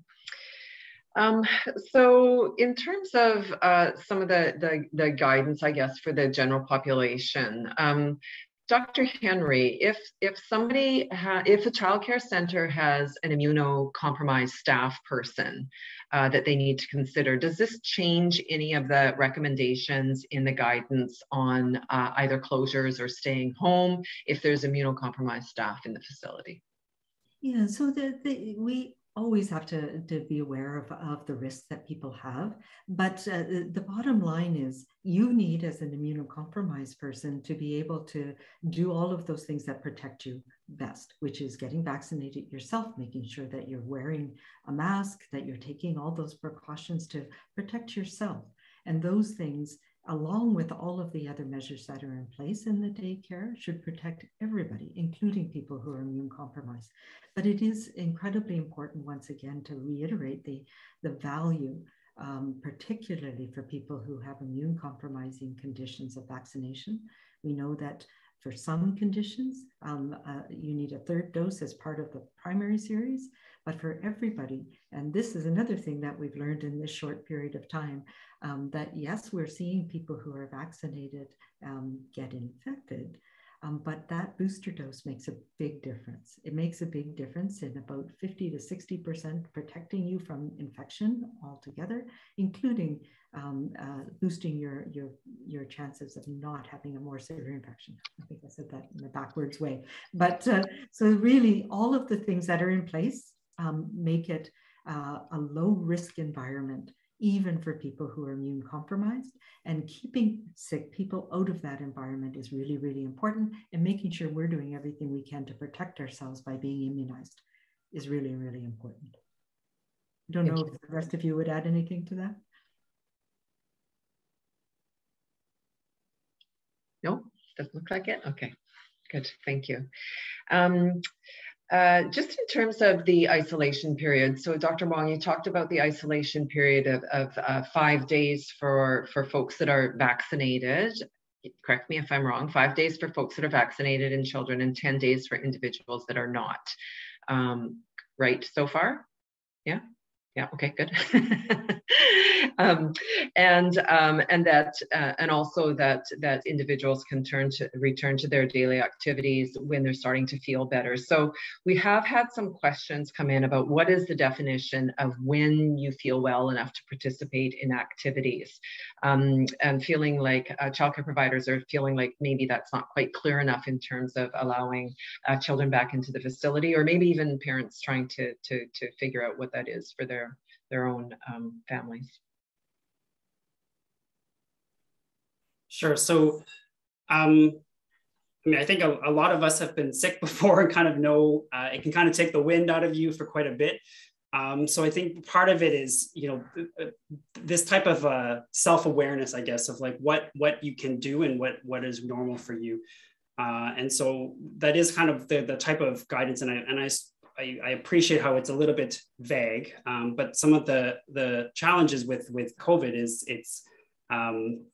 Um, so in terms of uh, some of the, the, the, guidance, I guess, for the general population, um, Dr. Henry, if if somebody if a childcare center has an immunocompromised staff person uh, that they need to consider, does this change any of the recommendations in the guidance on uh, either closures or staying home if there's immunocompromised staff in the facility? Yeah, so the, the we always have to, to be aware of, of the risks that people have. But uh, the, the bottom line is you need, as an immunocompromised person, to be able to do all of those things that protect you best, which is getting vaccinated yourself, making sure that you're wearing a mask, that you're taking all those precautions to protect yourself. And those things along with all of the other measures that are in place in the daycare, should protect everybody, including people who are immune compromised. But it is incredibly important, once again, to reiterate the, the value, um, particularly for people who have immune compromising conditions of vaccination. We know that for some conditions, um, uh, you need a third dose as part of the primary series, but for everybody, and this is another thing that we've learned in this short period of time, um, that yes, we're seeing people who are vaccinated um, get infected, um, but that booster dose makes a big difference. It makes a big difference in about 50 to 60% protecting you from infection altogether, including um, uh, boosting your, your, your chances of not having a more severe infection. I think I said that in a backwards way. But uh, so really all of the things that are in place um, make it uh, a low risk environment even for people who are immune compromised. And keeping sick people out of that environment is really, really important. And making sure we're doing everything we can to protect ourselves by being immunized is really, really important. I don't know if the rest of you would add anything to that. No, doesn't look like it. Okay, good. Thank you. Um, uh, just in terms of the isolation period, so Dr. Wong, you talked about the isolation period of, of uh, five days for, for folks that are vaccinated. Correct me if I'm wrong, five days for folks that are vaccinated in children and 10 days for individuals that are not. Um, right so far? Yeah? Yeah, okay, good. um, and um, and that uh, and also that that individuals can turn to return to their daily activities when they're starting to feel better. So we have had some questions come in about what is the definition of when you feel well enough to participate in activities, um, and feeling like uh, childcare providers are feeling like maybe that's not quite clear enough in terms of allowing uh, children back into the facility, or maybe even parents trying to to to figure out what that is for their their own um, families. Sure. So, um, I mean, I think a, a, lot of us have been sick before and kind of know uh, it can kind of take the wind out of you for quite a bit. Um, so I think part of it is, you know, uh, this type of uh, self-awareness, I guess, of like what what you can do and what what is normal for you. Uh, and so that is kind of the, the type of guidance. And I and I, I, I appreciate how it's a little bit vague. Um, but some of the the challenges with with COVID is it's um,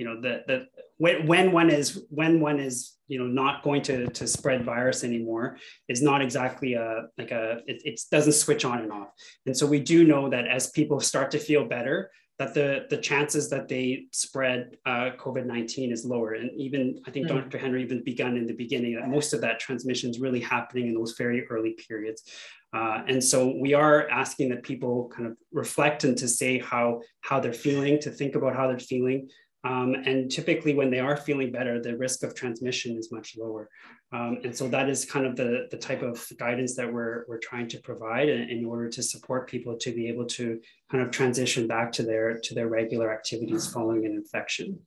you know the the when, when one is when one is you know not going to to spread virus anymore is not exactly a like a it, it doesn't switch on and off. And so we do know that as people start to feel better that the the chances that they spread uh, covid-19 is lower. And even i think mm-hmm. dr henry even begun in the beginning that most of that transmission is really happening in those very early periods. Uh, and so we are asking that people kind of reflect and to say how how they're feeling to think about how they're feeling um, and typically when they are feeling better, the risk of transmission is much lower. Um, and so that is kind of the, the type of guidance that we're, we're trying to provide in, in, order to support people to be able to kind of transition back to their, to their regular activities following an infection.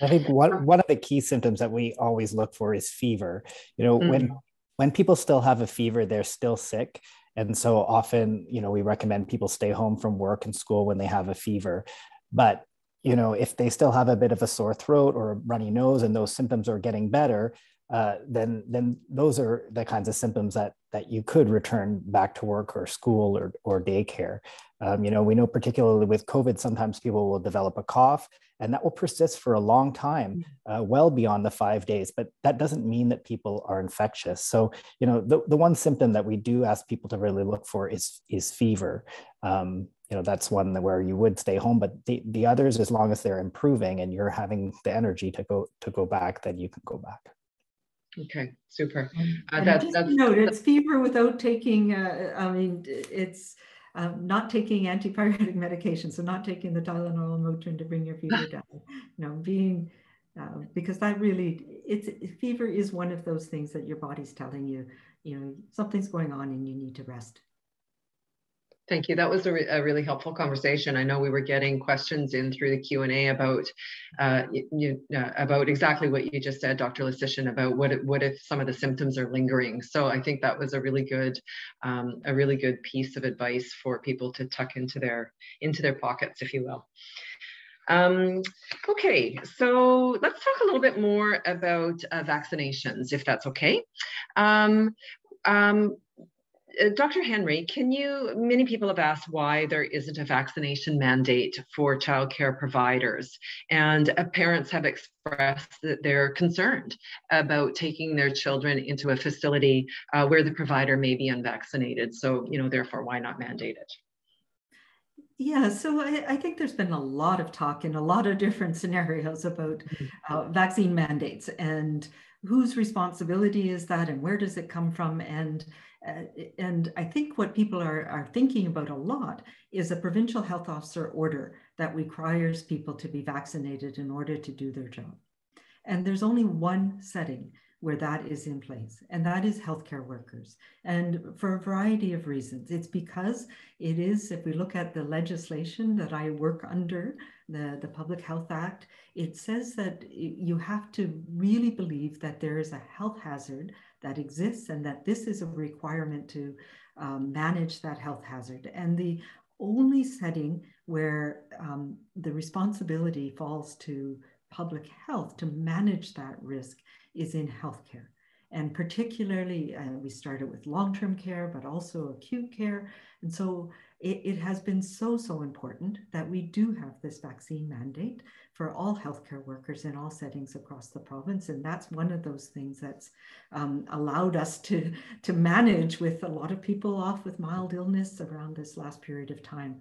I think one, one of the key symptoms that we always look for is fever. You know, mm-hmm. when when people still have a fever, they're still sick. And so often, you know, we recommend people stay home from work and school when they have a fever. But you know, if they still have a bit of a sore throat or a runny nose and those symptoms are getting better, uh, then then those are the kinds of symptoms that that you could return back to work or school or, or daycare. Um, you know, we know particularly with COVID, sometimes people will develop a cough and that will persist for a long time, mm. uh, well beyond the five days, but that doesn't mean that people are infectious. So, you know, the, the one symptom that we do ask people to really look for is, is fever. Um, you know that's one where you would stay home but the, the others as long as they're improving and you're having the energy to go to go back then you can go back. Okay super. Uh, that, just that's note it's fever without taking uh, i mean it's um, not taking antipyretic medication so not taking the tylenol and motrin to bring your fever down. You know being uh, because that really it's fever is one of those things that your body's telling you you know something's going on and you need to rest Thank you. That was a, re a, really helpful conversation. I know we were getting questions in through the Q and A about uh, you, uh, about exactly what you just said, Dr. Lysyshyn, about what if, what if some of the symptoms are lingering. So I think that was a really good um, a really good piece of advice for people to tuck into their into their pockets, if you will. Um, okay, so let's talk a little bit more about uh, vaccinations, if that's okay. Um, um, Dr. Henry, can you, many people have asked why there isn't a vaccination mandate for childcare providers. And uh, parents have expressed that they're concerned about taking their children into a facility uh, where the provider may be unvaccinated. So, you know, therefore, why not mandate it? Yeah, so I, I, think there's been a lot of talk in a lot of different scenarios about mm-hmm. uh, vaccine mandates and whose responsibility is that and where does it come from and uh, and I think what people are, are thinking about a lot is a provincial health officer order that requires people to be vaccinated in order to do their job. And there's only one setting where that is in place, and that is healthcare workers. And for a variety of reasons, it's because it is, if we look at the legislation that I work under, the, the Public Health Act, it says that you have to really believe that there is a health hazard that exists and that this is a requirement to um, manage that health hazard. And the only setting where um, the responsibility falls to public health to manage that risk is in healthcare. And particularly, uh, we started with long term care, but also acute care. And so it, it, has been so, so important that we do have this vaccine mandate for all healthcare workers in all settings across the province. And that's one of those things that's um, allowed us to, to manage with a lot of people off with mild illness around this last period of time.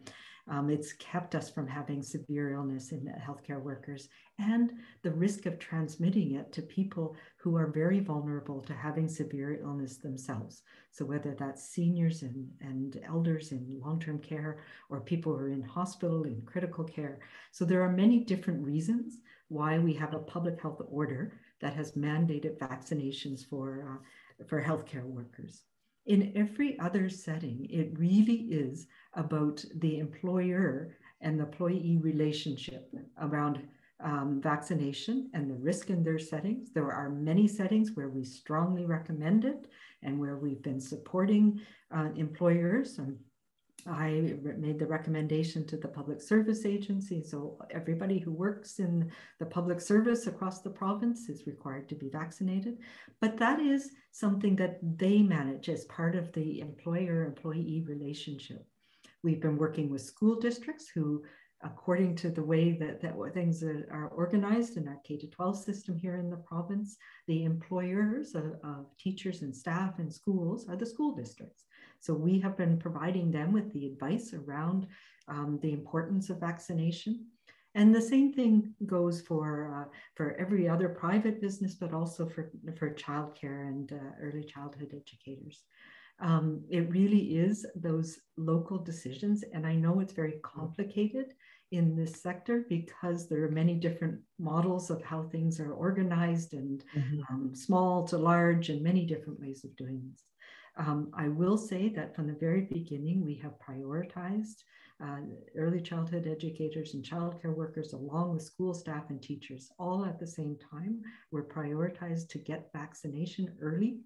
Um, it's kept us from having severe illness in healthcare workers and the risk of transmitting it to people who are very vulnerable to having severe illness themselves. So whether that's seniors and, and elders in long-term care or people who are in hospital in critical care. So there are many different reasons why we have a public health order that has mandated vaccinations for, uh, for healthcare workers. In every other setting, it really is about the employer and the employee relationship around um, vaccination and the risk in their settings. There are many settings where we strongly recommend it and where we've been supporting uh, employers. And I made the recommendation to the Public Service Agency. So everybody who works in the public service across the province is required to be vaccinated. But that is something that they manage as part of the employer-employee relationship. We've been working with school districts who, according to the way that, that things are organized in our K-12 system here in the province, the employers of, of teachers and staff in schools are the school districts. So we have been providing them with the advice around um, the importance of vaccination. And the same thing goes for, uh, for every other private business, but also for, for childcare and uh, early childhood educators. Um, it really is those local decisions. And I know it's very complicated in this sector because there are many different models of how things are organized and mm-hmm. um, small to large and many different ways of doing this. Um, I will say that from the very beginning, we have prioritized uh, early childhood educators and childcare workers, along with school staff and teachers, all at the same time. We're prioritized to get vaccination early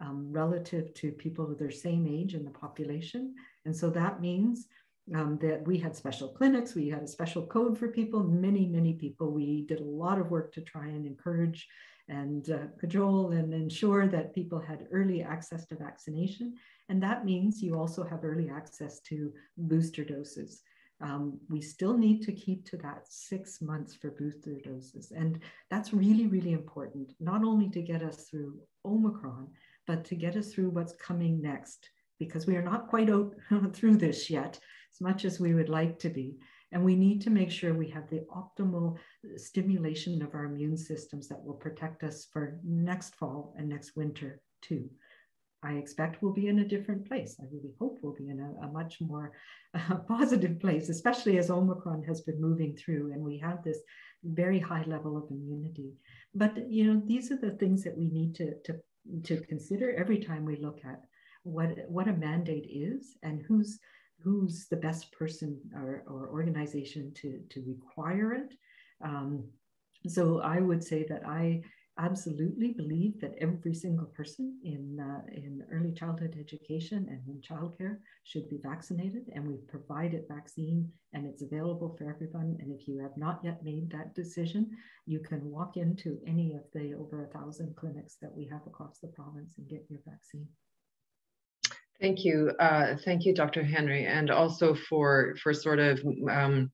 um, relative to people of their same age in the population. And so that means um, that we had special clinics, we had a special code for people, many, many people. We did a lot of work to try and encourage and uh, cajole and ensure that people had early access to vaccination. And that means you also have early access to booster doses. Um, we still need to keep to that six months for booster doses. And that's really, really important, not only to get us through Omicron, but to get us through what's coming next, because we are not quite out through this yet, as much as we would like to be. And we need to make sure we have the optimal stimulation of our immune systems that will protect us for next fall and next winter too. I expect we'll be in a different place. I really hope we'll be in a, a much more uh, positive place, especially as Omicron has been moving through and we have this very high level of immunity. But you know, these are the things that we need to, to, to consider every time we look at what, what a mandate is and who's who's the best person or, or organization to, to require it. Um, so I would say that I, absolutely believe that every single person in, uh, in early childhood education and in childcare should be vaccinated. And we've provided vaccine and it's available for everyone. And if you have not yet made that decision, you can walk into any of the over a thousand clinics that we have across the province and get your vaccine. Thank you. Uh, thank you, Dr. Henry, and also for, for sort of um,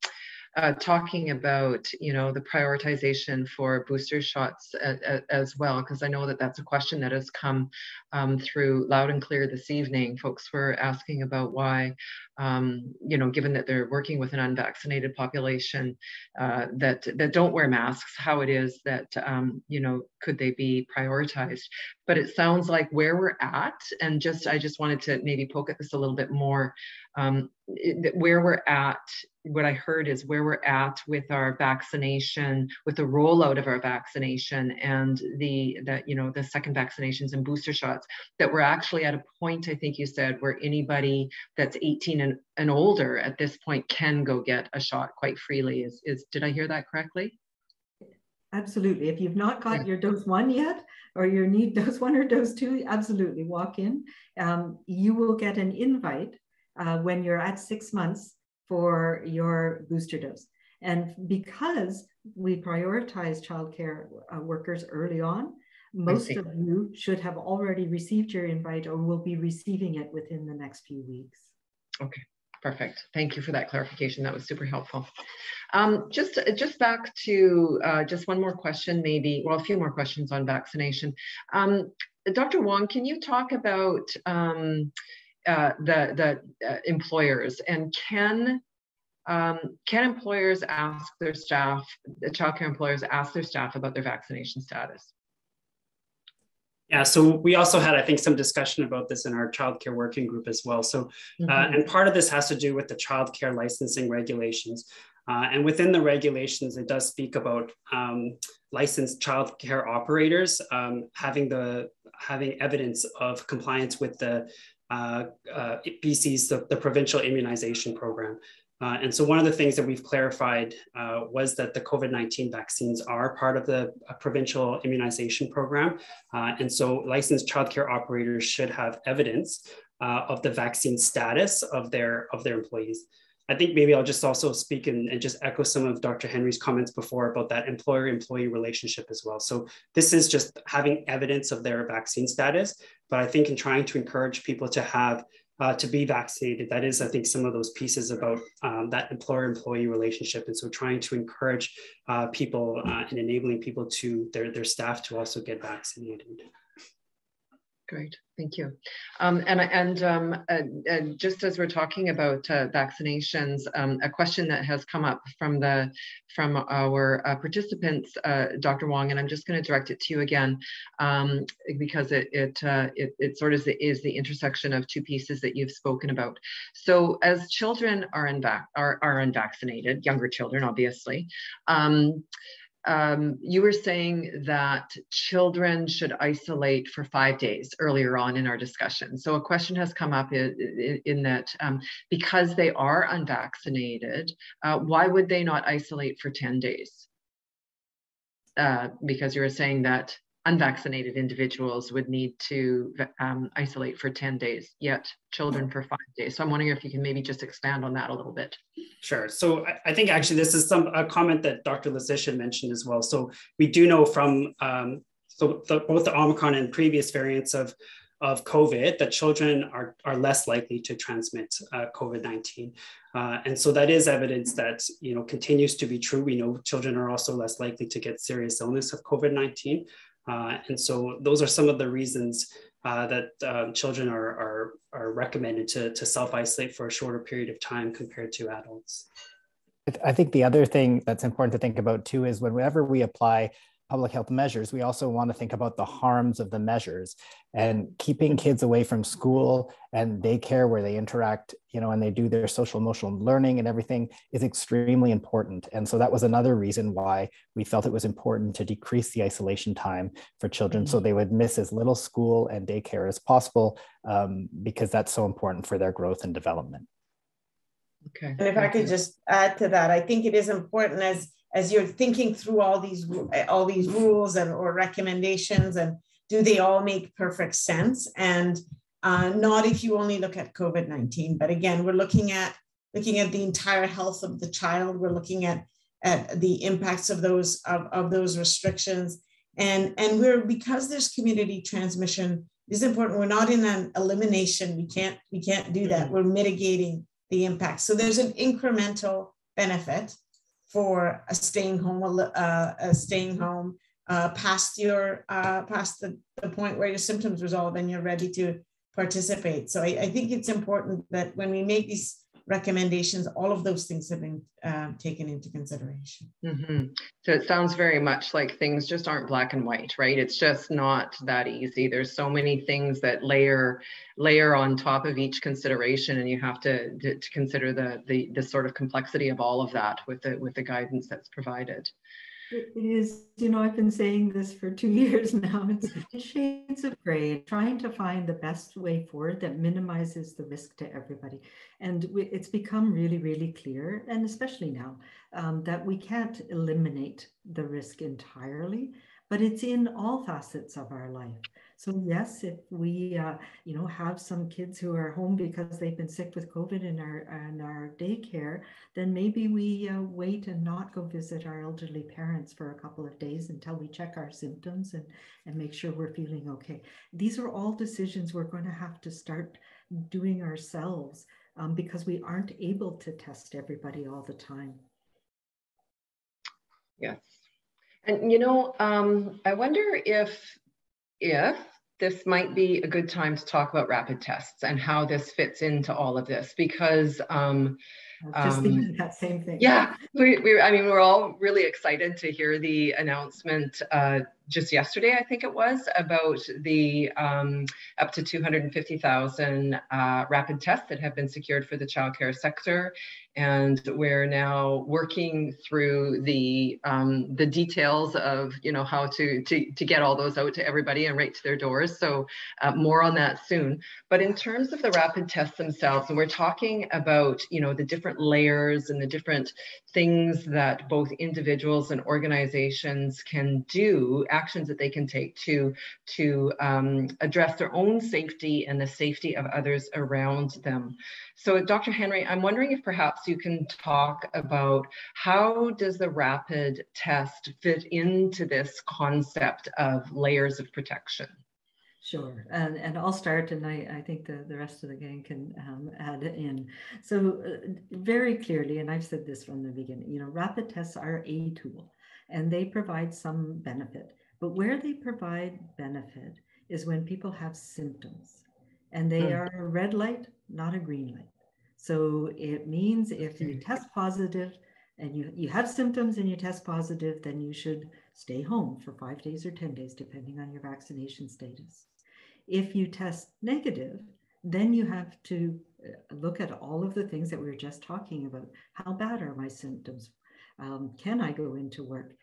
uh, talking about you know the prioritization for booster shots as well because I know that that's a question that has come um, through loud and clear this evening. Folks were asking about why um, you know given that they're working with an unvaccinated population uh, that that don't wear masks, how it is that um, you know could they be prioritized? But it sounds like where we're at, and just I just wanted to maybe poke at this a little bit more. Um, where we're at what I heard is where we're at with our vaccination, with the rollout of our vaccination and the that you know the second vaccinations and booster shots, that we're actually at a point, I think you said, where anybody that's 18 and, and older at this point can go get a shot quite freely. Is is did I hear that correctly? Absolutely. If you've not got your dose one yet, or your need dose one or dose two, absolutely walk in. Um, you will get an invite uh, when you're at six months for your booster dose. And because we prioritize childcare uh, workers early on, most of you should have already received your invite or will be receiving it within the next few weeks. Okay, perfect. Thank you for that clarification. That was super helpful. Um, just, just back to uh, just one more question, maybe, well, a few more questions on vaccination. Um, Dr. Wong, can you talk about um, uh, the the uh, employers and can um, can employers ask their staff, the childcare employers ask their staff about their vaccination status? Yeah, so we also had, I think, some discussion about this in our childcare working group as well. So, uh, mm-hmm. uh, and part of this has to do with the childcare licensing regulations. Uh, and within the regulations, it does speak about um, licensed childcare operators um, having the having evidence of compliance with the BC's the, the, provincial immunization program. Uh, and so one of the things that we've clarified uh, was that the COVID-19 vaccines are part of the uh, provincial immunization program. Uh, and so licensed childcare operators should have evidence of the vaccine status of their, of their employees. I think maybe I'll just also speak and, and, just echo some of Dr. Henry's comments before about that employer employee relationship as well. So, this is just having evidence of their vaccine status. But I think in trying to encourage people to have uh, to be vaccinated, that is, I think, some of those pieces about um, that employer employee relationship. And so, trying to encourage uh, people uh, and enabling people to their, their staff to also get vaccinated. Great, thank you. Um, and and, um, uh, just as we're talking about uh, vaccinations, um, a question that has come up from the from our uh, participants, uh, Dr. Wong, and I'm just going to direct it to you again um, because it it, uh, it, it sort of is the intersection of two pieces that you've spoken about. So as children are in are are unvaccinated, younger children, obviously. Um, you were saying that children should isolate for five days earlier on in our discussion. So a question has come up in, in, in that um, because they are unvaccinated, uh, why would they not isolate for 10 days? Uh, because you were saying that unvaccinated individuals would need to um, isolate for 10 days, yet children for five days. So I'm wondering if you can maybe just expand on that a little bit. Sure. So I think actually this is some a comment that Dr. Lysyshyn mentioned as well. So we do know from um, so the, both the Omicron and previous variants of of COVID that children are, are less likely to transmit uh, COVID-19. Uh, and so that is evidence that, you know, continues to be true. We know children are also less likely to get serious illness of COVID-19. Uh, and so those are some of the reasons uh, that um, children are, are, are recommended to, to self-isolate for a shorter period of time compared to adults. I think the other thing that's important to think about too is whenever we apply public health measures, we also want to think about the harms of the measures and keeping kids away from school and daycare where they interact, you know, and they do their social emotional learning and everything is extremely important. And so that was another reason why we felt it was important to decrease the isolation time for children mm-hmm. so they would miss as little school and daycare as possible um, because that's so important for their growth and development. Okay. And if I could just add to that, I think it is important as as you're thinking through all these all these rules and or recommendations and do they all make perfect sense? And uh, not if you only look at covid-19 but again we're looking at looking at the entire health of the child. We're looking at at the impacts of those of, of those restrictions. And and we're because there's community transmission is important we're not in an elimination. We can't we can't do that. Mm. we're mitigating the impact. So there's an incremental benefit for a staying home uh, a staying home uh, past your uh, past the, the point where your symptoms resolve and you're ready to participate. So I, I think it's important that when we make these recommendations, all of those things have been um, taken into consideration. Mm-hmm. So it sounds very much like things just aren't black and white, right? It's just not that easy. There's so many things that layer layer on top of each consideration, and you have to, to, to consider the, the the sort of complexity of all of that with the with the guidance that's provided. It is, you know, I've been saying this for two years now. It's shades of gray, trying to find the best way forward that minimizes the risk to everybody. And it's become really, really clear, and especially now, um, that we can't eliminate the risk entirely, but it's in all facets of our life. So yes, if we, uh, you know, have some kids who are home because they've been sick with COVID in our in our daycare, then maybe we uh, wait and not go visit our elderly parents for a couple of days until we check our symptoms and and make sure we're feeling okay. These are all decisions we're going to have to start doing ourselves um, because we aren't able to test everybody all the time. Yes. And you know, um, I wonder if if this might be a good time to talk about rapid tests and how this fits into all of this because um, just um, that same thing. Yeah, we, we, I mean, we're all really excited to hear the announcement uh, just yesterday, I think it was, about the um, up to 250,000 uh, rapid tests that have been secured for the childcare sector. And we're now working through the um, the details of you know how to, to to get all those out to everybody and right to their doors. So uh, more on that soon. But in terms of the rapid tests themselves, and we're talking about you know the different layers and the different things that both individuals and organizations can do, actions that they can take to, to um, address their own safety and the safety of others around them. So Dr. Henry, I'm wondering if perhaps you can talk about how does the rapid test fit into this concept of layers of protection? Sure, and, and I'll start, and I, I think the, the rest of the gang can um, add in. So uh, very clearly, and I've said this from the beginning, you know, rapid tests are a tool, and they provide some benefit. But where they provide benefit is when people have symptoms, and they hmm. are a red light, not a green light. So it means if you test positive and you, you have symptoms and you test positive, then you should stay home for five days or 10 days, depending on your vaccination status. If you test negative, then you have to uh, look at all of the things that we were just talking about. How bad are my symptoms? Um, can I go into work?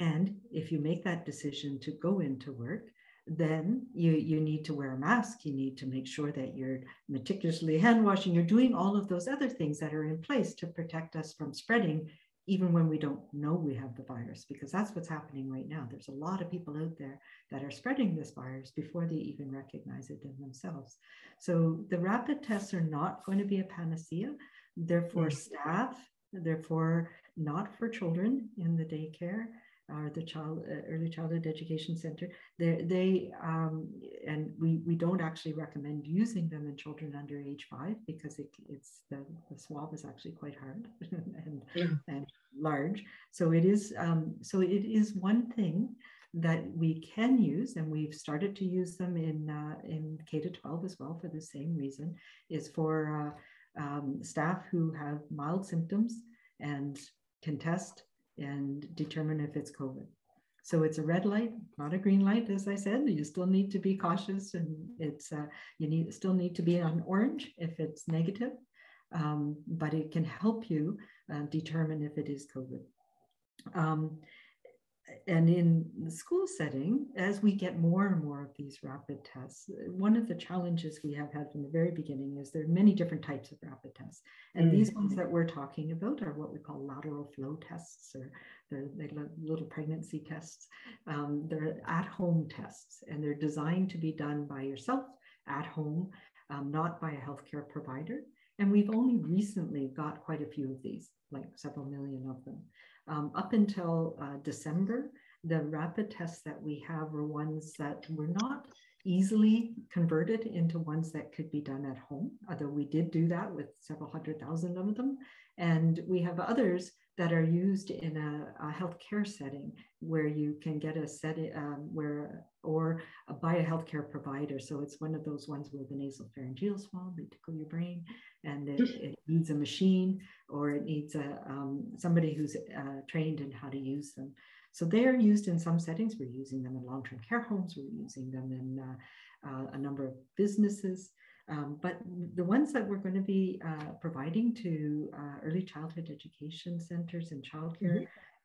And if you make that decision to go into work, then you, you need to wear a mask. You need to make sure that you're meticulously hand washing. You're doing all of those other things that are in place to protect us from spreading even when we don't know we have the virus, because that's what's happening right now. There's a lot of people out there that are spreading this virus before they even recognize it in themselves. So the rapid tests are not going to be a panacea. They're for mm. staff, therefore not for children in the daycare or the child uh, early childhood education center they, they um, and we we don't actually recommend using them in children under age five because it, it's the, the swab is actually quite hard and, yeah. and large so it is um, so it is one thing that we can use and we've started to use them in uh, in K to 12 as well for the same reason is for uh, um, staff who have mild symptoms and can test and determine if it's COVID. So it's a red light, not a green light, as I said. You still need to be cautious, and it's uh, you need still need to be on orange if it's negative, um, but it can help you uh, determine if it is COVID. Um, and in the school setting, as we get more and more of these rapid tests, one of the challenges we have had from the very beginning is there are many different types of rapid tests. And mm-hmm. these ones that we're talking about are what we call lateral flow tests, or they're, they're little pregnancy tests. Um, they're at home tests, and they're designed to be done by yourself at home, um, not by a healthcare provider. And we've only recently got quite a few of these, like several million of them. Um, up until uh, December, the rapid tests that we have were ones that were not easily converted into ones that could be done at home, although we did do that with several hundred thousand of them. And we have others that are used in a, a healthcare setting where you can get a set um, where or by a healthcare provider. So it's one of those ones where the nasopharyngeal swab, they tickle your brain, and it, it needs a machine or it needs a um, somebody who's uh, trained in how to use them. So they are used in some settings. We're using them in long-term care homes. We're using them in uh, uh, a number of businesses. Um, but the ones that we're going to be uh, providing to uh, early childhood education centers and childcare mm-hmm.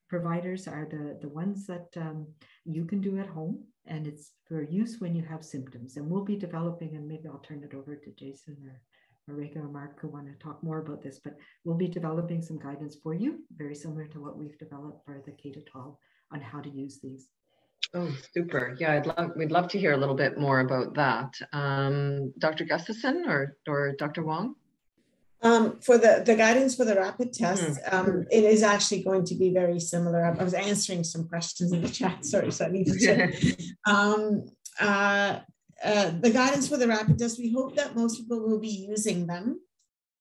providers are the, the ones that um, you can do at home and it's for use when you have symptoms. And we'll be developing, and maybe I'll turn it over to Jason or Marika or Mark who want to talk more about this, but we'll be developing some guidance for you, very similar to what we've developed for the K to 12 on how to use these. Oh, super. Yeah, I'd love, we'd love to hear a little bit more about that. Um, Dr. Gustafson or, or Dr. Wong? Um, for the, the guidance for the rapid tests, mm. um, it is actually going to be very similar. I, I, was answering some questions in the chat, sorry, so I need to check. um, uh, uh, the guidance for the rapid test, we hope that most people will be using them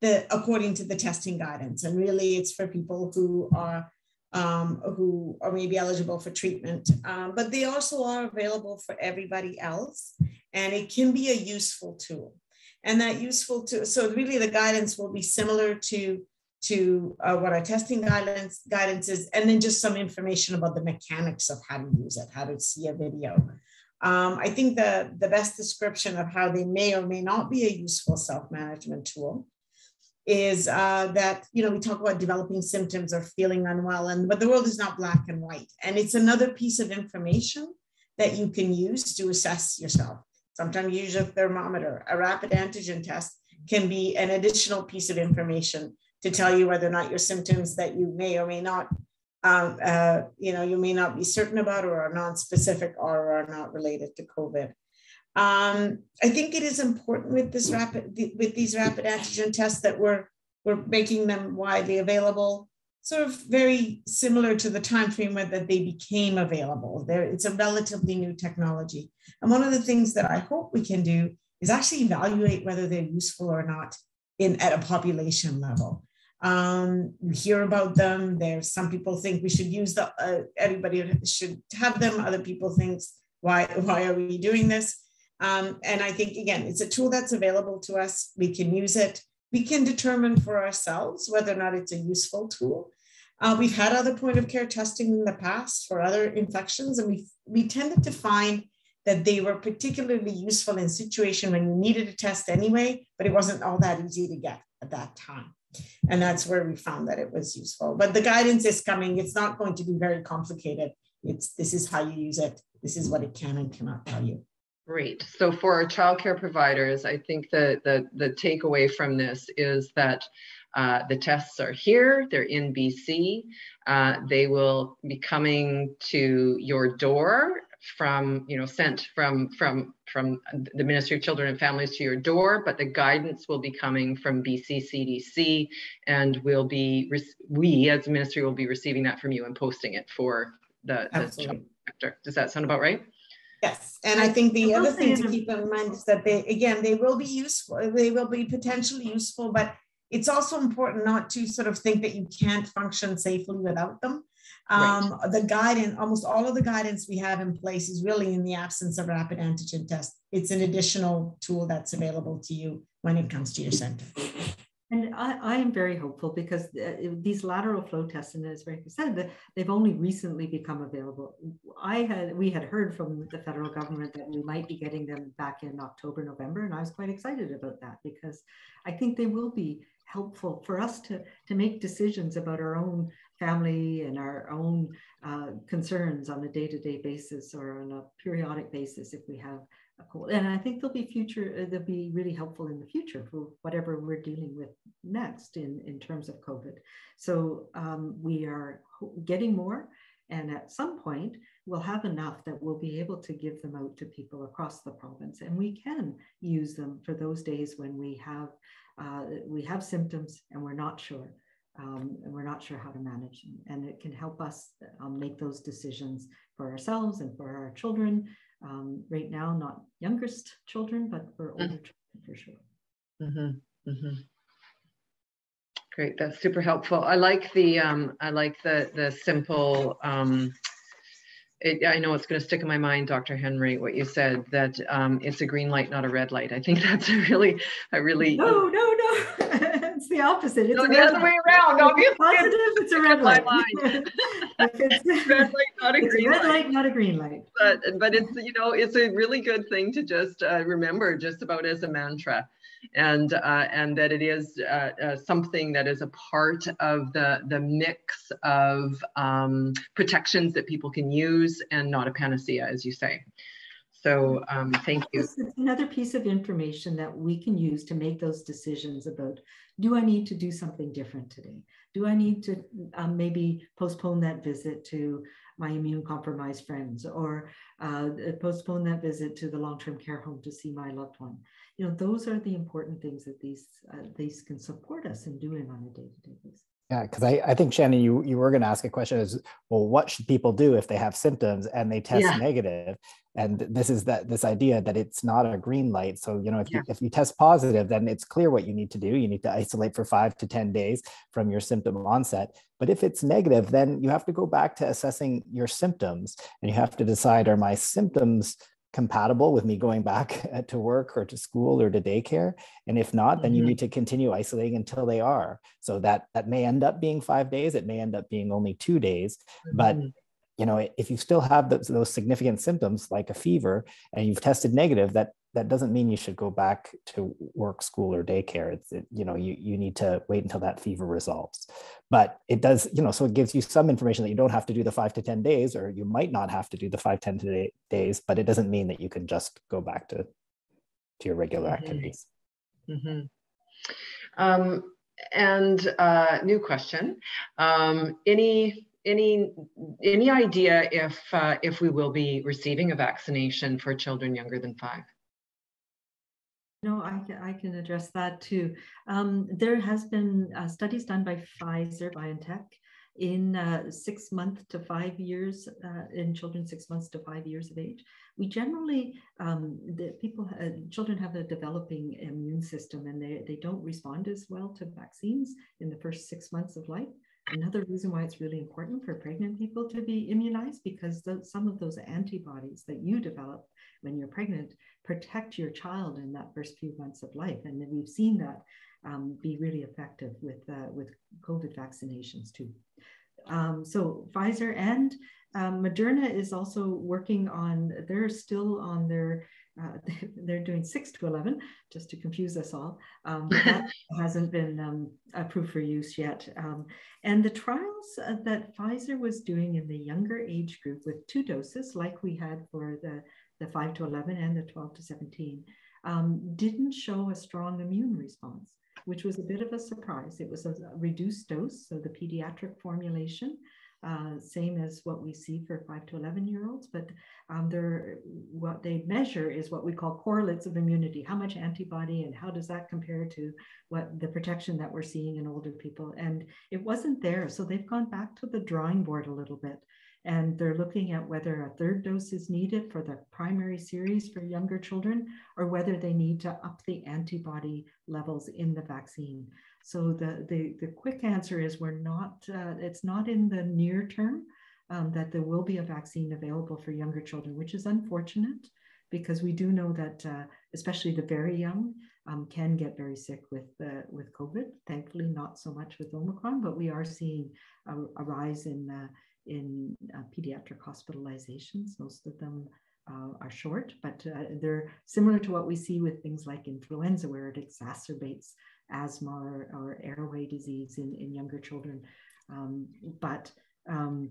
the, according to the testing guidance. And really it's for people who are um, who are maybe eligible for treatment, um, but they also are available for everybody else. And it can be a useful tool. And that useful tool, so really the guidance will be similar to, to uh, what our testing guidance, guidance is, and then just some information about the mechanics of how to use it, how to see a video. Um, I think the, the best description of how they may or may not be a useful self-management tool is uh, that you know we talk about developing symptoms or feeling unwell and but the world is not black and white. And it's another piece of information that you can use to assess yourself. Sometimes you use a thermometer. A rapid antigen test can be an additional piece of information to tell you whether or not your symptoms that you may or may not um, uh, you know you may not be certain about or are non-specific or are not related to covid um, I think it is important with this rapid with these rapid antigen tests that we're we're making them widely available, sort of very similar to the time frame that they became available. There, it's a relatively new technology, and one of the things that I hope we can do is actually evaluate whether they're useful or not in at a population level. Um, we hear about them. There's some people think we should use the uh, everybody should have them. Other people think why why are we doing this? Um, and I think, again, it's a tool that's available to us. We can use it. We can determine for ourselves whether or not it's a useful tool. Uh, we've had other point of care testing in the past for other infections, and we we tended to find that they were particularly useful in situation when you needed a test anyway, but it wasn't all that easy to get at that time. And that's where we found that it was useful. But the guidance is coming. It's not going to be very complicated. It's this is how you use it. This is what it can and cannot tell you. Great. So for our childcare providers, I think the, the, the takeaway from this is that uh, the tests are here, they're in BC. Uh, they will be coming to your door from, you know, sent from, from, from the Ministry of Children and Families to your door, but the guidance will be coming from BC CDC and we'll be, we as ministry will be receiving that from you and posting it for the, the sector. Does that sound about right? Yes, and I think the other thing to keep in mind is that they, again, they will be useful. They will be potentially useful, but it's also important not to sort of think that you can't function safely without them. Um, right. The guidance, almost all of the guidance we have in place is really in the absence of rapid antigen test. It's an additional tool that's available to you when it comes to your center. And I, I, am very hopeful because uh, these lateral flow tests, and as Reka said, they've only recently become available. I had we had heard from the federal government that we might be getting them back in October, November, and I was quite excited about that because I think they will be helpful for us to, to make decisions about our own family and our own uh, concerns on a day-to-day basis or on a periodic basis if we have cold. And I think they'll be future, uh, they'll be really helpful in the future for whatever we're dealing with next in, in terms of COVID. So um, we are getting more and at some point, we'll have enough that we'll be able to give them out to people across the province. And we can use them for those days when we have, uh, we have symptoms and we're not sure. Um, and we're not sure how to manage them. And it can help us um, make those decisions for ourselves and for our children. Um, right now, not youngest children, but for older mm-hmm. children for sure. Mm-hmm. Mm-hmm. Great, that's super helpful. I like the um, I like the the simple. Um, it, I know it's going to stick in my mind, Dr. Henry, what you said that um, it's a green light, not a red light. I think that's a really, a really. No, no, no. it's the opposite. It's no, the other way around. Obviously, positive. It's a red light. it's red light, not a green red light. light. not a green light. But but it's you know it's a really good thing to just uh, remember, just about as a mantra and uh, and that it is uh, uh, something that is a part of the the mix of um, protections that people can use and not a panacea, as you say. So um, thank you. Another piece of information that we can use to make those decisions about, do I need to do something different today? Do I need to um, maybe postpone that visit to my immune compromised friends or uh, postpone that visit to the long-term care home to see my loved one? you know, those are the important things that these uh, these can support us in doing on a day-to-day basis. Yeah, because I, I think Shannon, you you were going to ask a question is well, what should people do if they have symptoms and they test yeah. negative? And this is that this idea that it's not a green light. So you know, if yeah. you if you test positive, then it's clear what you need to do. You need to isolate for five to ten days from your symptom onset. But if it's negative, then you have to go back to assessing your symptoms, and you have to decide: Are my symptoms compatible with me going back to work or to school or to daycare and if not then mm-hmm. you need to continue isolating until they are so that that may end up being five days it may end up being only two days mm-hmm. but you know if you still have those, those significant symptoms like a fever and you've tested negative that that doesn't mean you should go back to work, school, or daycare. It's it, you know you you need to wait until that fever resolves. But it does you know so it gives you some information that you don't have to do the five to ten days, or you might not have to do the five ten to days. But it doesn't mean that you can just go back to to your regular mm-hmm. activities. Mm-hmm. Um, and uh, new question: um, any any any idea if uh, if we will be receiving a vaccination for children younger than five? No, I can, I can address that too. Um, there has been uh, studies done by Pfizer BioNTech in uh, six months to five years uh, in children six months to five years of age. We generally, um, the people, uh, children have a developing immune system and they, they don't respond as well to vaccines in the first six months of life. Another reason why it's really important for pregnant people to be immunized because some of those antibodies that you develop when you're pregnant protect your child in that first few months of life. And we've seen that um, be really effective with, uh, with COVID vaccinations too. Um, so Pfizer and um, Moderna is also working on, they're still on their uh, they're doing 6 to 11, just to confuse us all. Um, that hasn't been um, approved for use yet. Um, and the trials uh, that Pfizer was doing in the younger age group with two doses, like we had for the, the 5 to 11 and the 12 to 17, um, didn't show a strong immune response, which was a bit of a surprise. It was a reduced dose, so the pediatric formulation. Uh, same as what we see for five to 11 year olds, but um, what they measure is what we call correlates of immunity. How much antibody and how does that compare to what the protection that we're seeing in older people? And it wasn't there. So they've gone back to the drawing board a little bit and they're looking at whether a third dose is needed for the primary series for younger children or whether they need to up the antibody levels in the vaccine. So the, the, the quick answer is we're not, uh, it's not in the near term um, that there will be a vaccine available for younger children, which is unfortunate because we do know that uh, especially the very young um, can get very sick with, uh, with COVID. Thankfully, not so much with Omicron, but we are seeing a, a rise in, uh, in uh, pediatric hospitalizations. Most of them uh, are short, but uh, they're similar to what we see with things like influenza, where it exacerbates asthma or, or airway disease in, in younger children. Um, but um,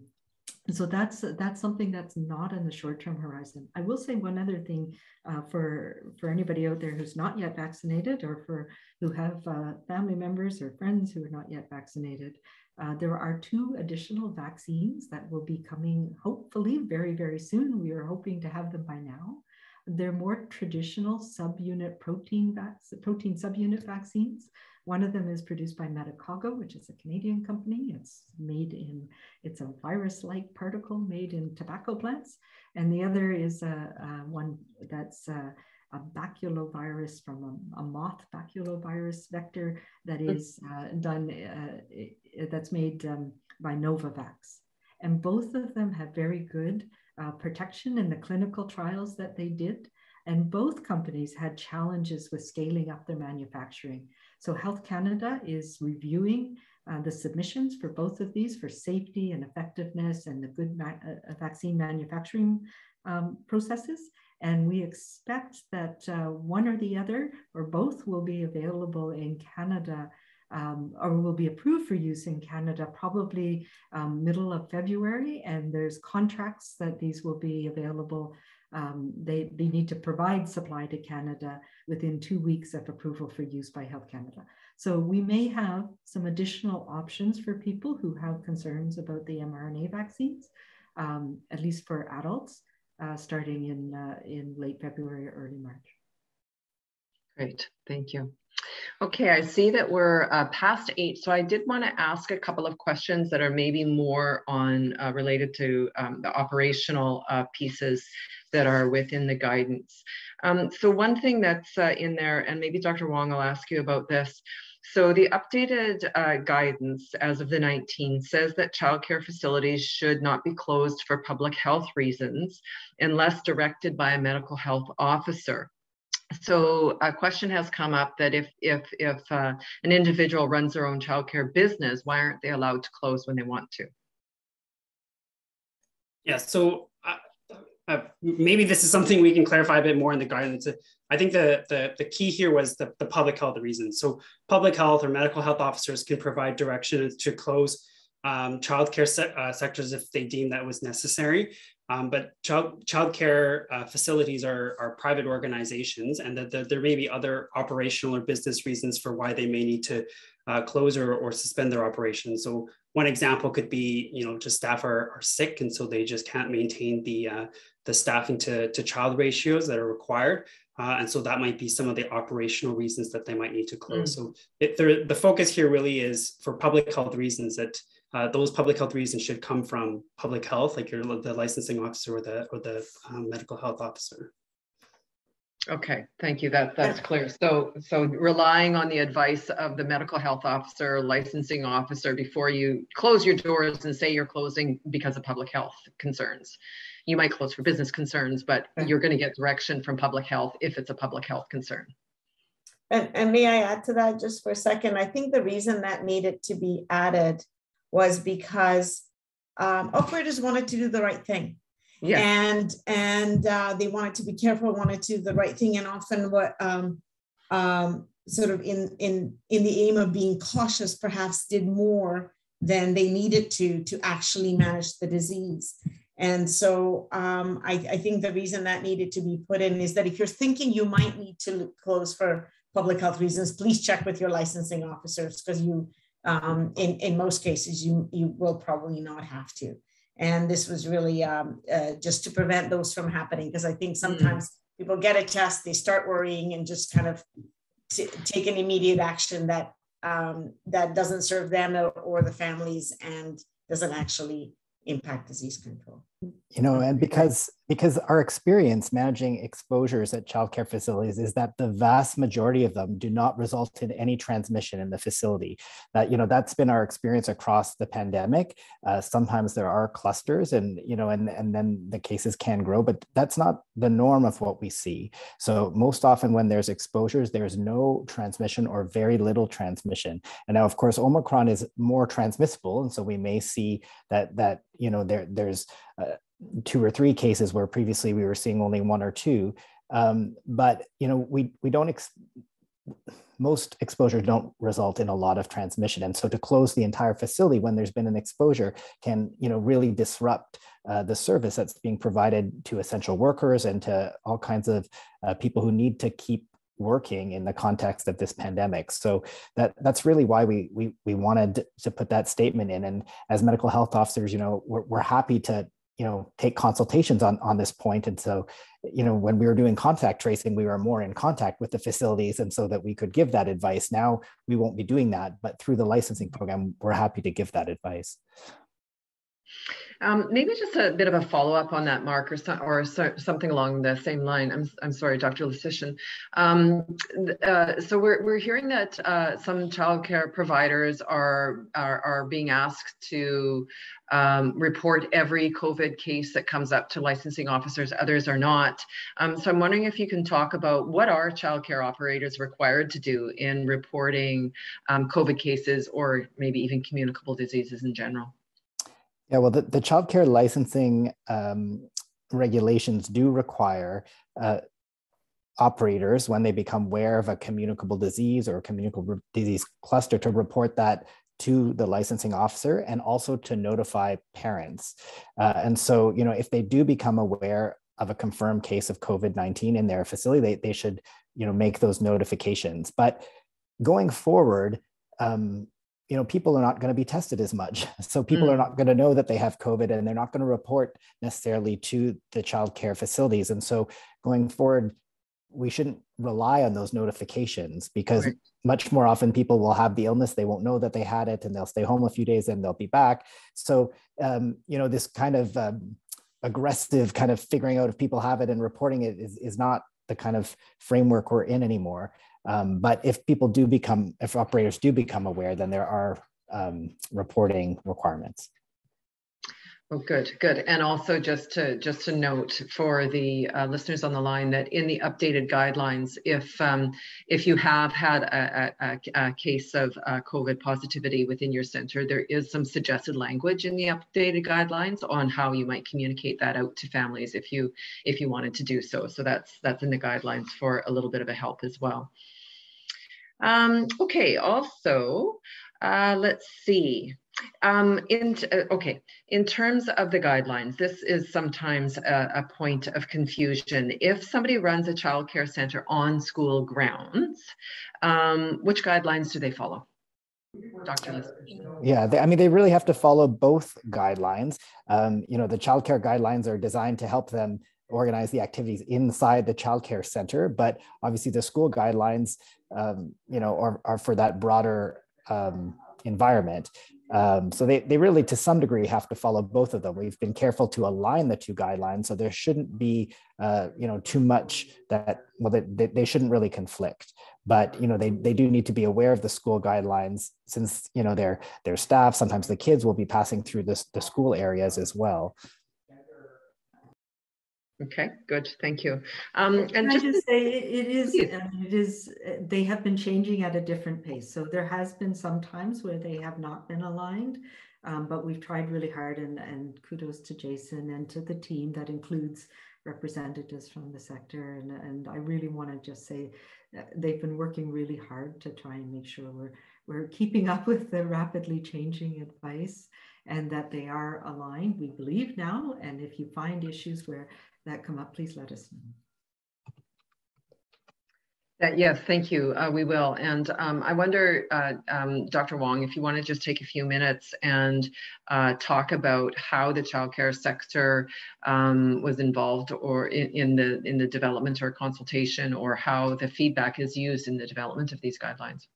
so that's that's something that's not in the short-term horizon. I will say one other thing uh, for for anybody out there who's not yet vaccinated, or for who have uh, family members or friends who are not yet vaccinated. Uh, there are two additional vaccines that will be coming hopefully very very soon. We are hoping to have them by now. They're more traditional subunit protein protein subunit vaccines. One of them is produced by Medicago, which is a Canadian company. It's made in, it's a virus-like particle made in tobacco plants. And the other is a, a one that's uh, a, baculovirus from a, a, moth baculovirus vector that hmm. uh, done, uh, that's made um, by Novavax. And both of them have very good uh, protection in the clinical trials that they did. And both companies had challenges with scaling up their manufacturing. So Health Canada is reviewing uh, the submissions for both of these for safety and effectiveness and the good ma uh, vaccine manufacturing um, processes. And we expect that uh, one or the other or both will be available in Canada um, or will be approved for use in Canada probably um, middle of February. And there's contracts that these will be available um, they, they need to provide supply to Canada within two weeks of approval for use by Health Canada. So we may have some additional options for people who have concerns about the mRNA vaccines, um, at least for adults, uh, starting in, uh, in late February or early March. Great, thank you. Okay, I see that we're uh, past eight, so I did want to ask a couple of questions that are maybe more on uh, related to um, the operational uh, pieces that are within the guidance. Um, so one thing that's uh, in there, and maybe Dr. Wong will ask you about this. So the updated uh, guidance as of the 19th says that childcare facilities should not be closed for public health reasons unless directed by a medical health officer so a question has come up that if if if uh, an individual runs their own childcare business, why aren't they allowed to close when they want to? Yeah, so uh, maybe this is something we can clarify a bit more in the guidance. I think the, the, the key here was the, the public health reasons. So public health or medical health officers can provide directions to close um, childcare se- uh, sectors if they deem that was necessary. Um, but child childcare uh, facilities are, are private organizations, and that the, there may be other operational or business reasons for why they may need to uh, close or, or suspend their operations. So one example could be, you know, just staff are, are sick, and so they just can't maintain the uh, the staffing to, to child ratios that are required. Uh, and so that might be some of the operational reasons that they might need to close. Mm. So it, the focus here really is for public health reasons that uh, those public health reasons should come from public health, like your the licensing officer or the or the um, medical health officer. Okay, thank you. That that's clear. So so relying on the advice of the medical health officer, licensing officer before you close your doors and say you're closing because of public health concerns. You might close for business concerns, but you're going to get direction from public health if it's a public health concern. And, and may I add to that just for a second? I think the reason that needed to be added was because um, operators wanted to do the right thing. Yeah. And and uh, they wanted to be careful, wanted to do the right thing, and often what um, um, sort of in in in the aim of being cautious, perhaps did more than they needed to to actually manage the disease. And so um, I, I, think the reason that needed to be put in is that if you're thinking you might need to close for public health reasons, please check with your licensing officers because you, um, in, in most cases, you, you will probably not have to. And this was really um, uh, just to prevent those from happening because I think mm. sometimes mm. people get a test, they start worrying and just kind of take an immediate action that um, that doesn't serve them or, or the families and doesn't actually impact disease control you know and because because our experience managing exposures at childcare facilities is that the vast majority of them do not result in any transmission in the facility. That you know that's been our experience across the pandemic. Uh, sometimes there are clusters and you know and and then the cases can grow but that's not the norm of what we see. So most often when there's exposures there's no transmission or very little transmission. And now of course omicron is more transmissible and so we may see that that you know there there's uh, two or three cases where previously we were seeing only one or two. Um, but you know, we we don't. Ex- most exposures don't result in a lot of transmission. And so to close the entire facility when there's been an exposure can, you know, really disrupt uh, the service that's being provided to essential workers and to all kinds of uh, people who need to keep working in the context of this pandemic. So that that's really why we we we wanted to put that statement in. And as medical health officers, you know, we're, we're happy to you know take consultations on on this point. And so you know when we were doing contact tracing we were more in contact with the facilities and so that we could give that advice. Now we won't be doing that but through the licensing program we're happy to give that advice um, maybe just a bit of a follow up on that, Mark, or, so, or so, something along the same line. I'm, I'm sorry, Dr. Lysyshyn. Um, uh, so we're, we're hearing that uh, some childcare providers are, are, are being asked to um, report every COVID case that comes up to licensing officers, others are not. Um, so I'm wondering if you can talk about what are childcare operators required to do in reporting um, COVID cases or maybe even communicable diseases in general? Yeah, well, the, the child care licensing um, regulations do require uh, operators, when they become aware of a communicable disease or communicable disease cluster, to report that to the licensing officer and also to notify parents. Uh, and so, you know, if they do become aware of a confirmed case of COVID 19 in their facility, they, they should, you know, make those notifications. But going forward, um, you know people are not going to be tested as much so people mm. are not going to know that they have covid and they're not going to report necessarily to the child care facilities and so going forward we shouldn't rely on those notifications because right. much more often people will have the illness they won't know that they had it and they'll stay home a few days and they'll be back so um, you know this kind of um, aggressive kind of figuring out if people have it and reporting it is, is not the kind of framework we're in anymore um, but if people do become, if operators do become aware, then there are um, reporting requirements. Oh, good, good. And also just to just to note for the uh, listeners on the line that in the updated guidelines, if um, if you have had a, a, a case of uh, COVID positivity within your center, there is some suggested language in the updated guidelines on how you might communicate that out to families if you if you wanted to do so. So that's that's in the guidelines for a little bit of a help as well. Um, okay, also, uh, let's see. Um, in uh, okay, in terms of the guidelines, this is sometimes a, a, point of confusion. If somebody runs a child care center on school grounds, um, which guidelines do they follow? Dr. Yeah, they, I mean, they really have to follow both guidelines. Um, you know, the child care guidelines are designed to help them organize the activities inside the child care center, but obviously the school guidelines um, you know, are, are for that broader um, environment. Um, so they, they really, to some degree, have to follow both of them. We've been careful to align the two guidelines, so there shouldn't be, uh, you know, too much that well, they, they shouldn't really conflict. But you know, they they do need to be aware of the school guidelines, since you know their their staff, sometimes the kids will be passing through this the school areas as well. Okay, good. Thank you. Um, and just, just say it is, it is, they have been changing at a different pace. So there has been some times where they have not been aligned, um, but we've tried really hard and, and kudos to Jason and to the team that includes representatives from the sector. And, and I really want to just say they've been working really hard to try and make sure we're, we're keeping up with the rapidly changing advice and that they are aligned, we believe now. And if you find issues where that come up, please let us know. Uh, yes, thank you. Uh, we will. And um, I wonder, uh, um, Dr. Wong, if you want to just take a few minutes and uh, talk about how the childcare sector um, was involved or in, in, the in the development or consultation or how the feedback is used in the development of these guidelines.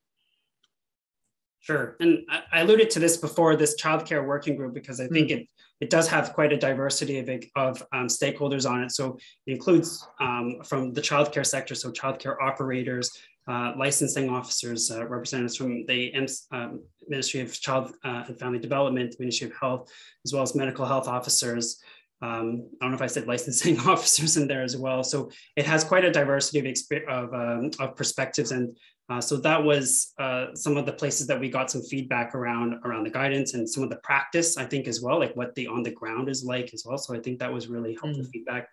Sure. And I alluded to this before, this childcare working group, because I think mm. it it does have quite a diversity of, of um, stakeholders on it. So it includes um, from the childcare sector, so childcare operators, uh, licensing officers, uh, representatives from the um, Ministry of Child uh, and Family Development, Ministry of Health, as well as medical health officers. Um, I don't know if I said licensing officers in there as well. So it has quite a diversity of, of, um, of perspectives and uh, so that was uh, some of the places that we got some feedback around around the guidance and some of the practice, I think, as well, like what the on the ground is like as well. So I think that was really helpful mm. feedback.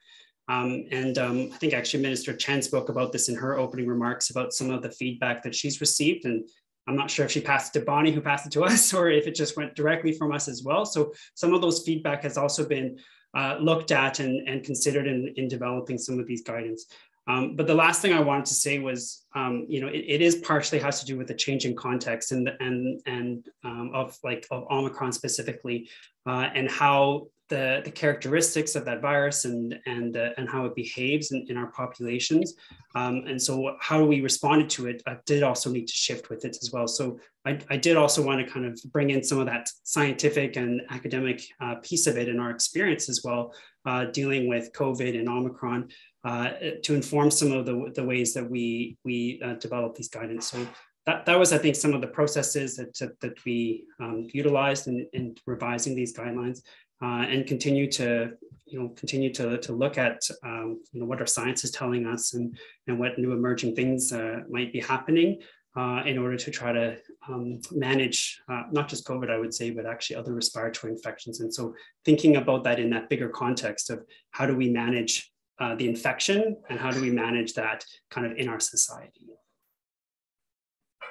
Um, and um, I think actually Minister Chen spoke about this in her opening remarks about some of the feedback that she's received. And I'm not sure if she passed it to Bonnie, who passed it to us, or if it just went directly from us as well. So some of those feedback has also been uh, looked at and, and considered in, in developing some of these guidance. Um, but the last thing I wanted to say was, um, you know, it, it is partially has to do with the change in context and and and um, of like of Omicron specifically, uh, and how the, the characteristics of that virus and and uh, and how it behaves in, in our populations. Um, and so how we responded to it I did also need to shift with it as well. So I, I did also want to kind of bring in some of that scientific and academic uh, piece of it in our experience as well uh, dealing with COVID and Omicron uh, to inform some of the, the ways that we we uh, develop these guidance so that, that was, I think, some of the processes that, that we um, utilized in, in revising these guidelines uh, and continue to you know continue to, to look at um, you know what our science is telling us and and what new emerging things uh, might be happening uh, in order to try to um, manage uh, not just COVID, I would say, but actually other respiratory infections. And so thinking about that in that bigger context of how do we manage uh, the infection and how do we manage that kind of in our society.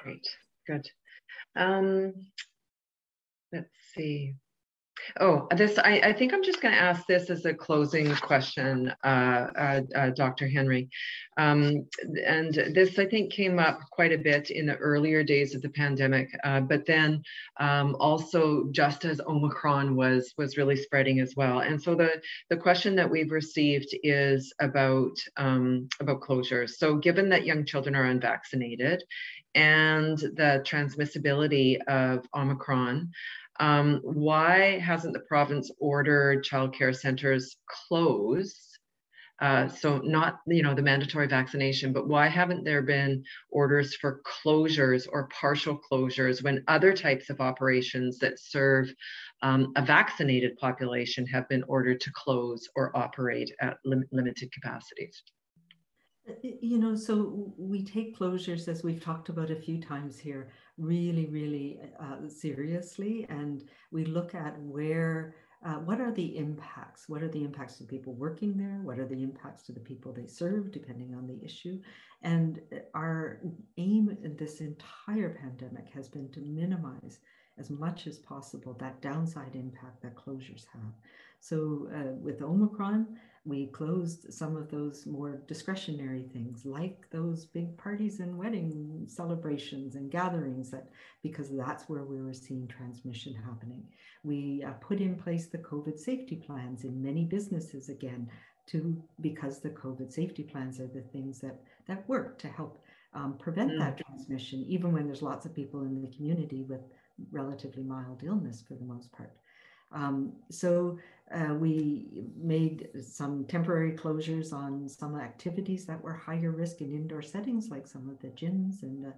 Great, good. Um, let's see. Oh, this, I, I think I'm just going to ask this as a closing question, uh, uh, uh, Dr. Henry. Um, and this, I think, came up quite a bit in the earlier days of the pandemic, uh, but then um, also just as Omicron was, was really spreading as well. And so the, the question that we've received is about, um, about closures. So given that young children are unvaccinated and the transmissibility of Omicron, um, why hasn't the province ordered childcare centers closed? Uh, so not you know the mandatory vaccination, but why haven't there been orders for closures or partial closures when other types of operations that serve um, a vaccinated population have been ordered to close or operate at lim limited capacities? You know, so we take closures, as we've talked about a few times here, really, really uh, seriously. And we look at where, uh, what are the impacts? What are the impacts to people working there? What are the impacts to the people they serve, depending on the issue? And our aim in this entire pandemic has been to minimize as much as possible that downside impact that closures have. So uh, with Omicron, we closed some of those more discretionary things like those big parties and wedding celebrations and gatherings that because that's where we were seeing transmission happening we uh, put in place the covid safety plans in many businesses again to because the covid safety plans are the things that that work to help um, prevent mm. that transmission even when there's lots of people in the community with relatively mild illness for the most part um, so uh, we made some temporary closures on some activities that were higher risk in indoor settings, like some of the gyms and, uh,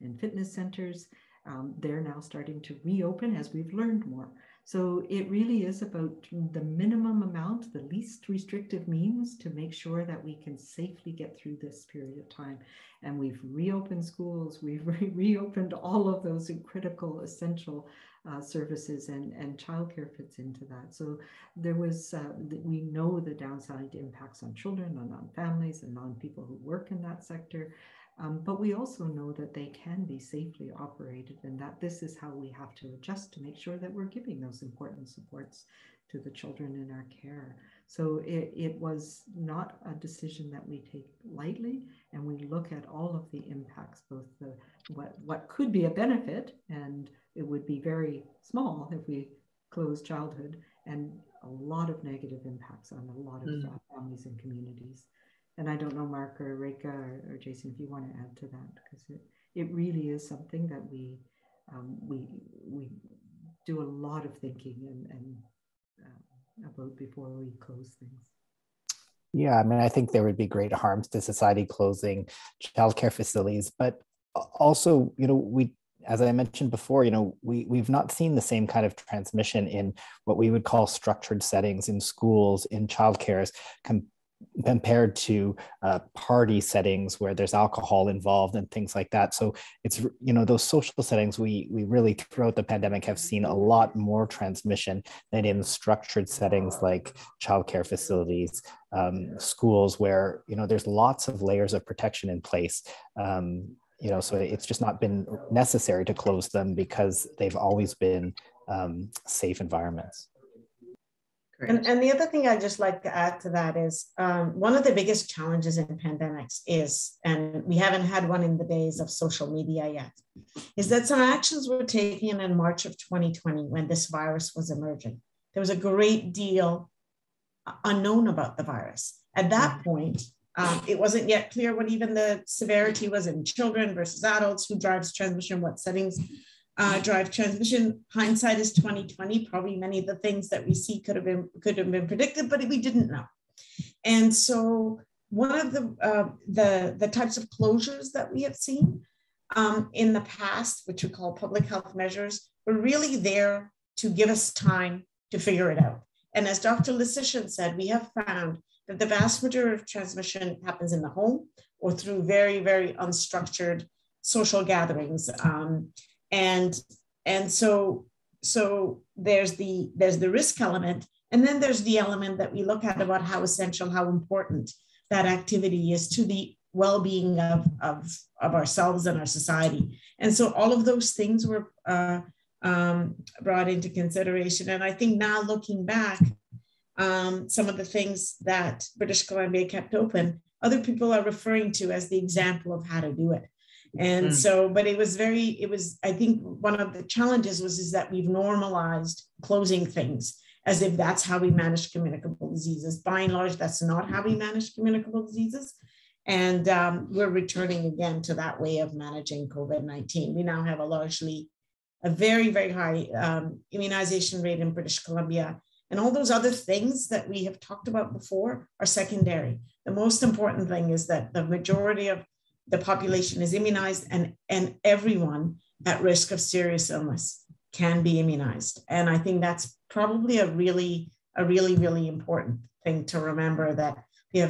and fitness centers. Um, they're now starting to reopen as we've learned more. So it really is about the minimum amount, the least restrictive means to make sure that we can safely get through this period of time. And we've reopened schools, we've re reopened all of those critical, essential uh, services and, and childcare fits into that. So there was, uh, we know the downside impacts on children and on families and on people who work in that sector. Um, but we also know that they can be safely operated and that this is how we have to adjust to make sure that we're giving those important supports to the children in our care. So it, it was not a decision that we take lightly, and we look at all of the impacts, both the what what could be a benefit and it would be very small if we close childhood and a lot of negative impacts on a lot of mm. families and communities. And I don't know, Mark or Reka or, or, Jason, if you want to add to that, because it, it really is something that we um, we we do a lot of thinking and, and uh, about before we close things. Yeah, I mean, I think there would be great harms to society closing childcare facilities, but also, you know, we as I mentioned before, you know, we, we've not seen the same kind of transmission in what we would call structured settings in schools, in childcares, com- compared to uh, party settings where there's alcohol involved and things like that. So it's you know those social settings we we really throughout the pandemic have seen a lot more transmission than in structured settings like childcare facilities, um, schools where you know there's lots of layers of protection in place. Um, you know, so it's just not been necessary to close them because they've always been um, safe environments. And, and, the other thing I'd just like to add to that is um, one of the biggest challenges in pandemics is, and we haven't had one in the days of social media yet, is that some actions were taken in March of 2020 when this virus was emerging. There was a great deal unknown about the virus. At that mm-hmm. point, um, it wasn't yet clear what even the severity was in children versus adults, who drives transmission, what settings uh, drive transmission. Hindsight is 2020. Probably many of the things that we see could have been could have been predicted, but we didn't know. And so one of the uh, the the types of closures that we have seen um, in the past, which we call public health measures, were really there to give us time to figure it out. And as Dr. Lysyshyn said, we have found that the vast majority of transmission happens in the home or through very, very unstructured social gatherings. Um, and and so so there's the there's the risk element and then there's the element that we look at about how essential how important that activity is to the well-being of, of, of ourselves and our society and so all of those things were uh, um, brought into consideration and i think now looking back um, some of the things that british columbia kept open other people are referring to as the example of how to do it. And mm. so but it was very it was i think one of the challenges was is that we've normalized closing things as if that's how we manage communicable diseases. By and large that's not how we manage communicable diseases. And um, we're returning again to that way of managing covid-19 we now have a largely a very very high um, immunization rate in british columbia and all those other things that we have talked about before are secondary the most important thing is that the majority of the population is immunized and, and everyone at risk of serious illness can be immunized. And I think that's probably a really, a really, really important thing to remember that the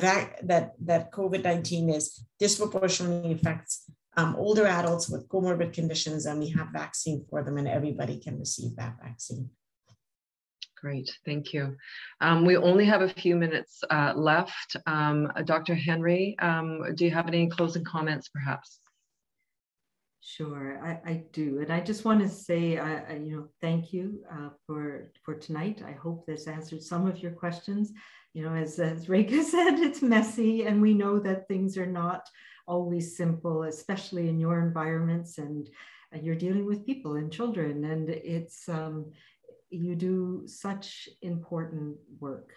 that that COVID-19 is disproportionately affects um, older adults with comorbid conditions, and we have vaccine for them, and everybody can receive that vaccine. Great, thank you. Um, we only have a few minutes uh, left. Um, Dr. Henry, um, do you have any closing comments perhaps? Sure, I, I do. And I just want to say, uh, you know, thank you uh, for, for tonight. I hope this answered some of your questions. You know, as, as Reka said, it's messy and we know that things are not always simple, especially in your environments and you're dealing with people and children and it's um, you do such important work.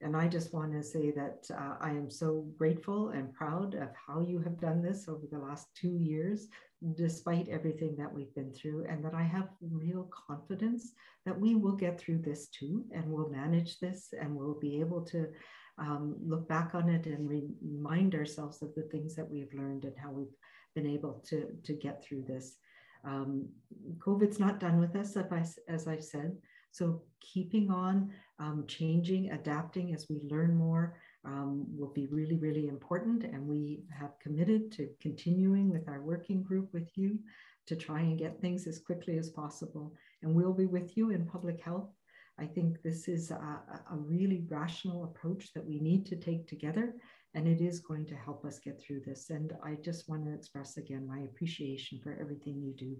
And I just want to say that uh, I am so grateful and proud of how you have done this over the last two years, despite everything that we've been through, and that I have real confidence that we will get through this too, and we'll manage this, and we'll be able to um, look back on it and remind ourselves of the things that we've learned and how we've been able to, to get through this. Um, COVID's not done with us, as, I, as I've said. So keeping on um, changing, adapting as we learn more um, will be really, really important. And we have committed to continuing with our working group with you to try and get things as quickly as possible. And we'll be with you in public health. I think this is a, a really rational approach that we need to take together and it is going to help us get through this. And I just want to express again my appreciation for everything you do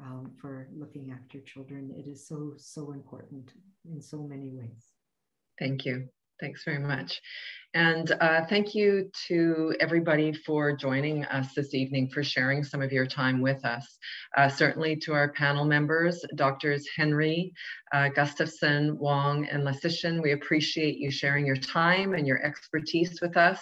um, for looking after children. It is so, so important in so many ways. Thank you. Thanks very much. And uh, thank you to everybody for joining us this evening, for sharing some of your time with us. Uh, certainly to our panel members, Doctors Henry, uh, Gustafson, Wong, and Lysyshyn, we appreciate you sharing your time and your expertise with us.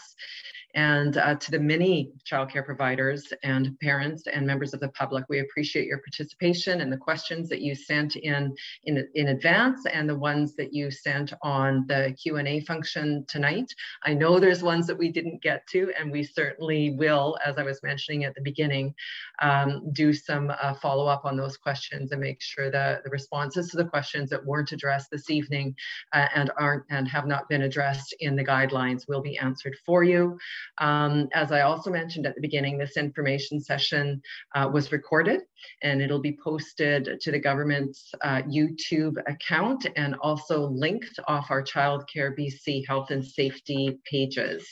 And uh, to the many childcare providers and parents and members of the public, we appreciate your participation and the questions that you sent in, in, in advance and the ones that you sent on the Q&A function tonight. I know there's ones that we didn't get to, and we certainly will, as I was mentioning at the beginning, um, do some uh, follow-up on those questions and make sure that the responses to the questions that weren't addressed this evening uh, and aren't and have not been addressed in the guidelines will be answered for you. Um, as I also mentioned at the beginning, this information session uh, was recorded and it'll be posted to the government's uh, YouTube account and also linked off our Childcare BC health and safety pages.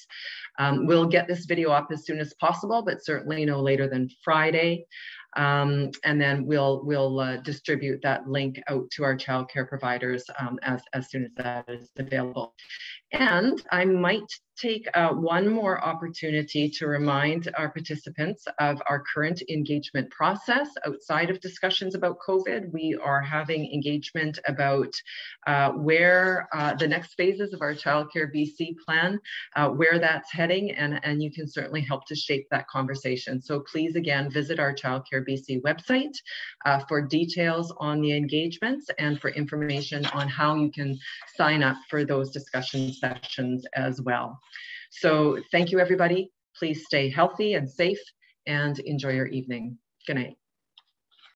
Um, we'll get this video up as soon as possible, but certainly no later than Friday. Um, and then we'll we'll uh, distribute that link out to our childcare providers um, as, as soon as that is available. And I might take uh, one more opportunity to remind our participants of our current engagement process outside of discussions about COVID. We are having engagement about uh, where uh, the next phases of our Childcare BC plan, uh, where that's heading, and, and you can certainly help to shape that conversation. So please again, visit our Childcare BC website uh, for details on the engagements and for information on how you can sign up for those discussion sessions as well. So thank you, everybody. Please stay healthy and safe and enjoy your evening. Good night.